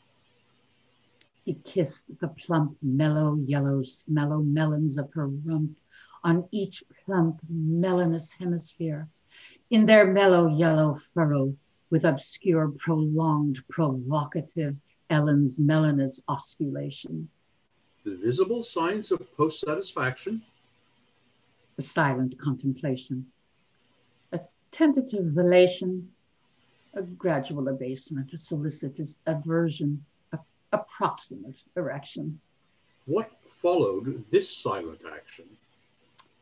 he kissed the plump, mellow, yellow, smellow melons of her rump on each plump, melanous hemisphere, in their mellow yellow furrow, with obscure, prolonged, provocative Ellen's melanous osculation. The visible signs of post satisfaction. The silent contemplation. Tentative velation, a gradual abasement, a solicitous aversion, a approximate erection. What followed this silent action?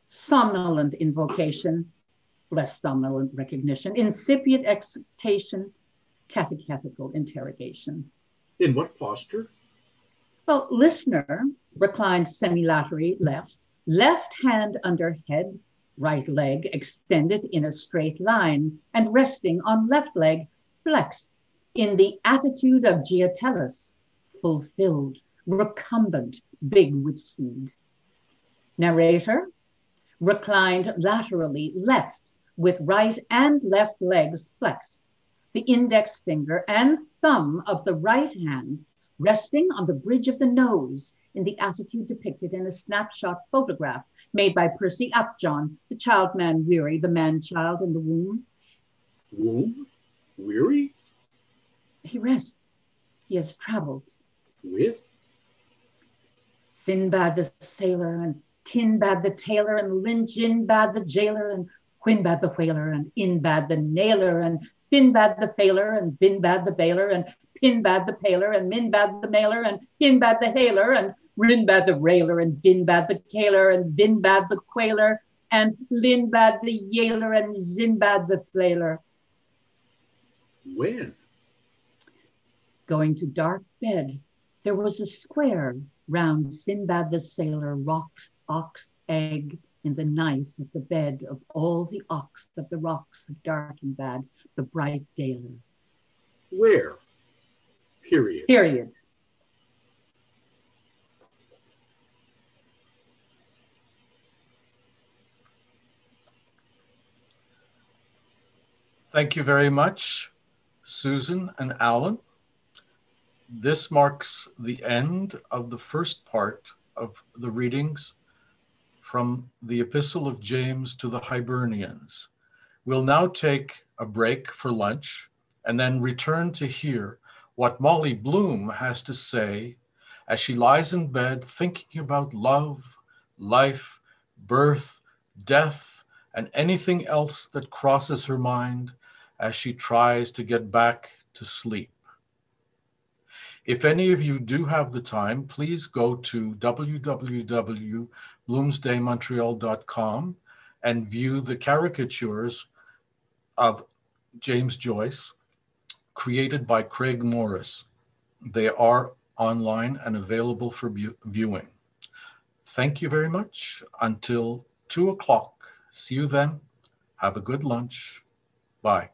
Somnolent invocation, less somnolent recognition, incipient excitation, catechetical interrogation. In what posture? Well, listener reclined semilaterally left, left hand under head, right leg extended in a straight line and resting on left leg flexed in the attitude of Gea-Tellus, fulfilled, recumbent, big with seed. Narrator, reclined laterally left with right and left legs flexed, the index finger and thumb of the right hand resting on the bridge of the nose in the attitude depicted in a snapshot photograph made by Percy Apjohn, the child man weary, the man child in the womb. Womb? Weary? He rests. He has traveled with? Sinbad the sailor and Tinbad the tailor and Linjinbad the jailer and Quinbad the whaler and Inbad the nailer and Finbad the failer and Binbad the baler and Pinbad the paler and Minbad the mailer and Hinbad the hailer and Rinbad the railer and Dinbad the caler and Binbad the quailer and Linbad the yailer and Zinbad the flailer. When? Going to dark bed there was a square round Sinbad the sailor rocks ox egg in the nice of the bed of all the ox of the rocks of Darkinbad, the bright Daler. Where? period. period. Thank you very much, Susan and Alan. This marks the end of the first part of the readings from the Epistle of James to the Hibernians. We'll now take a break for lunch and then return to hear what Molly Bloom has to say as she lies in bed thinking about love, life, birth, death, and anything else that crosses her mind as she tries to get back to sleep. If any of you do have the time, please go to www.bloomsdaymontreal.com and view the caricatures of James Joyce created by Craig Morris. They are online and available for viewing. Thank you very much. Until two o'clock. See you then. Have a good lunch. Bye.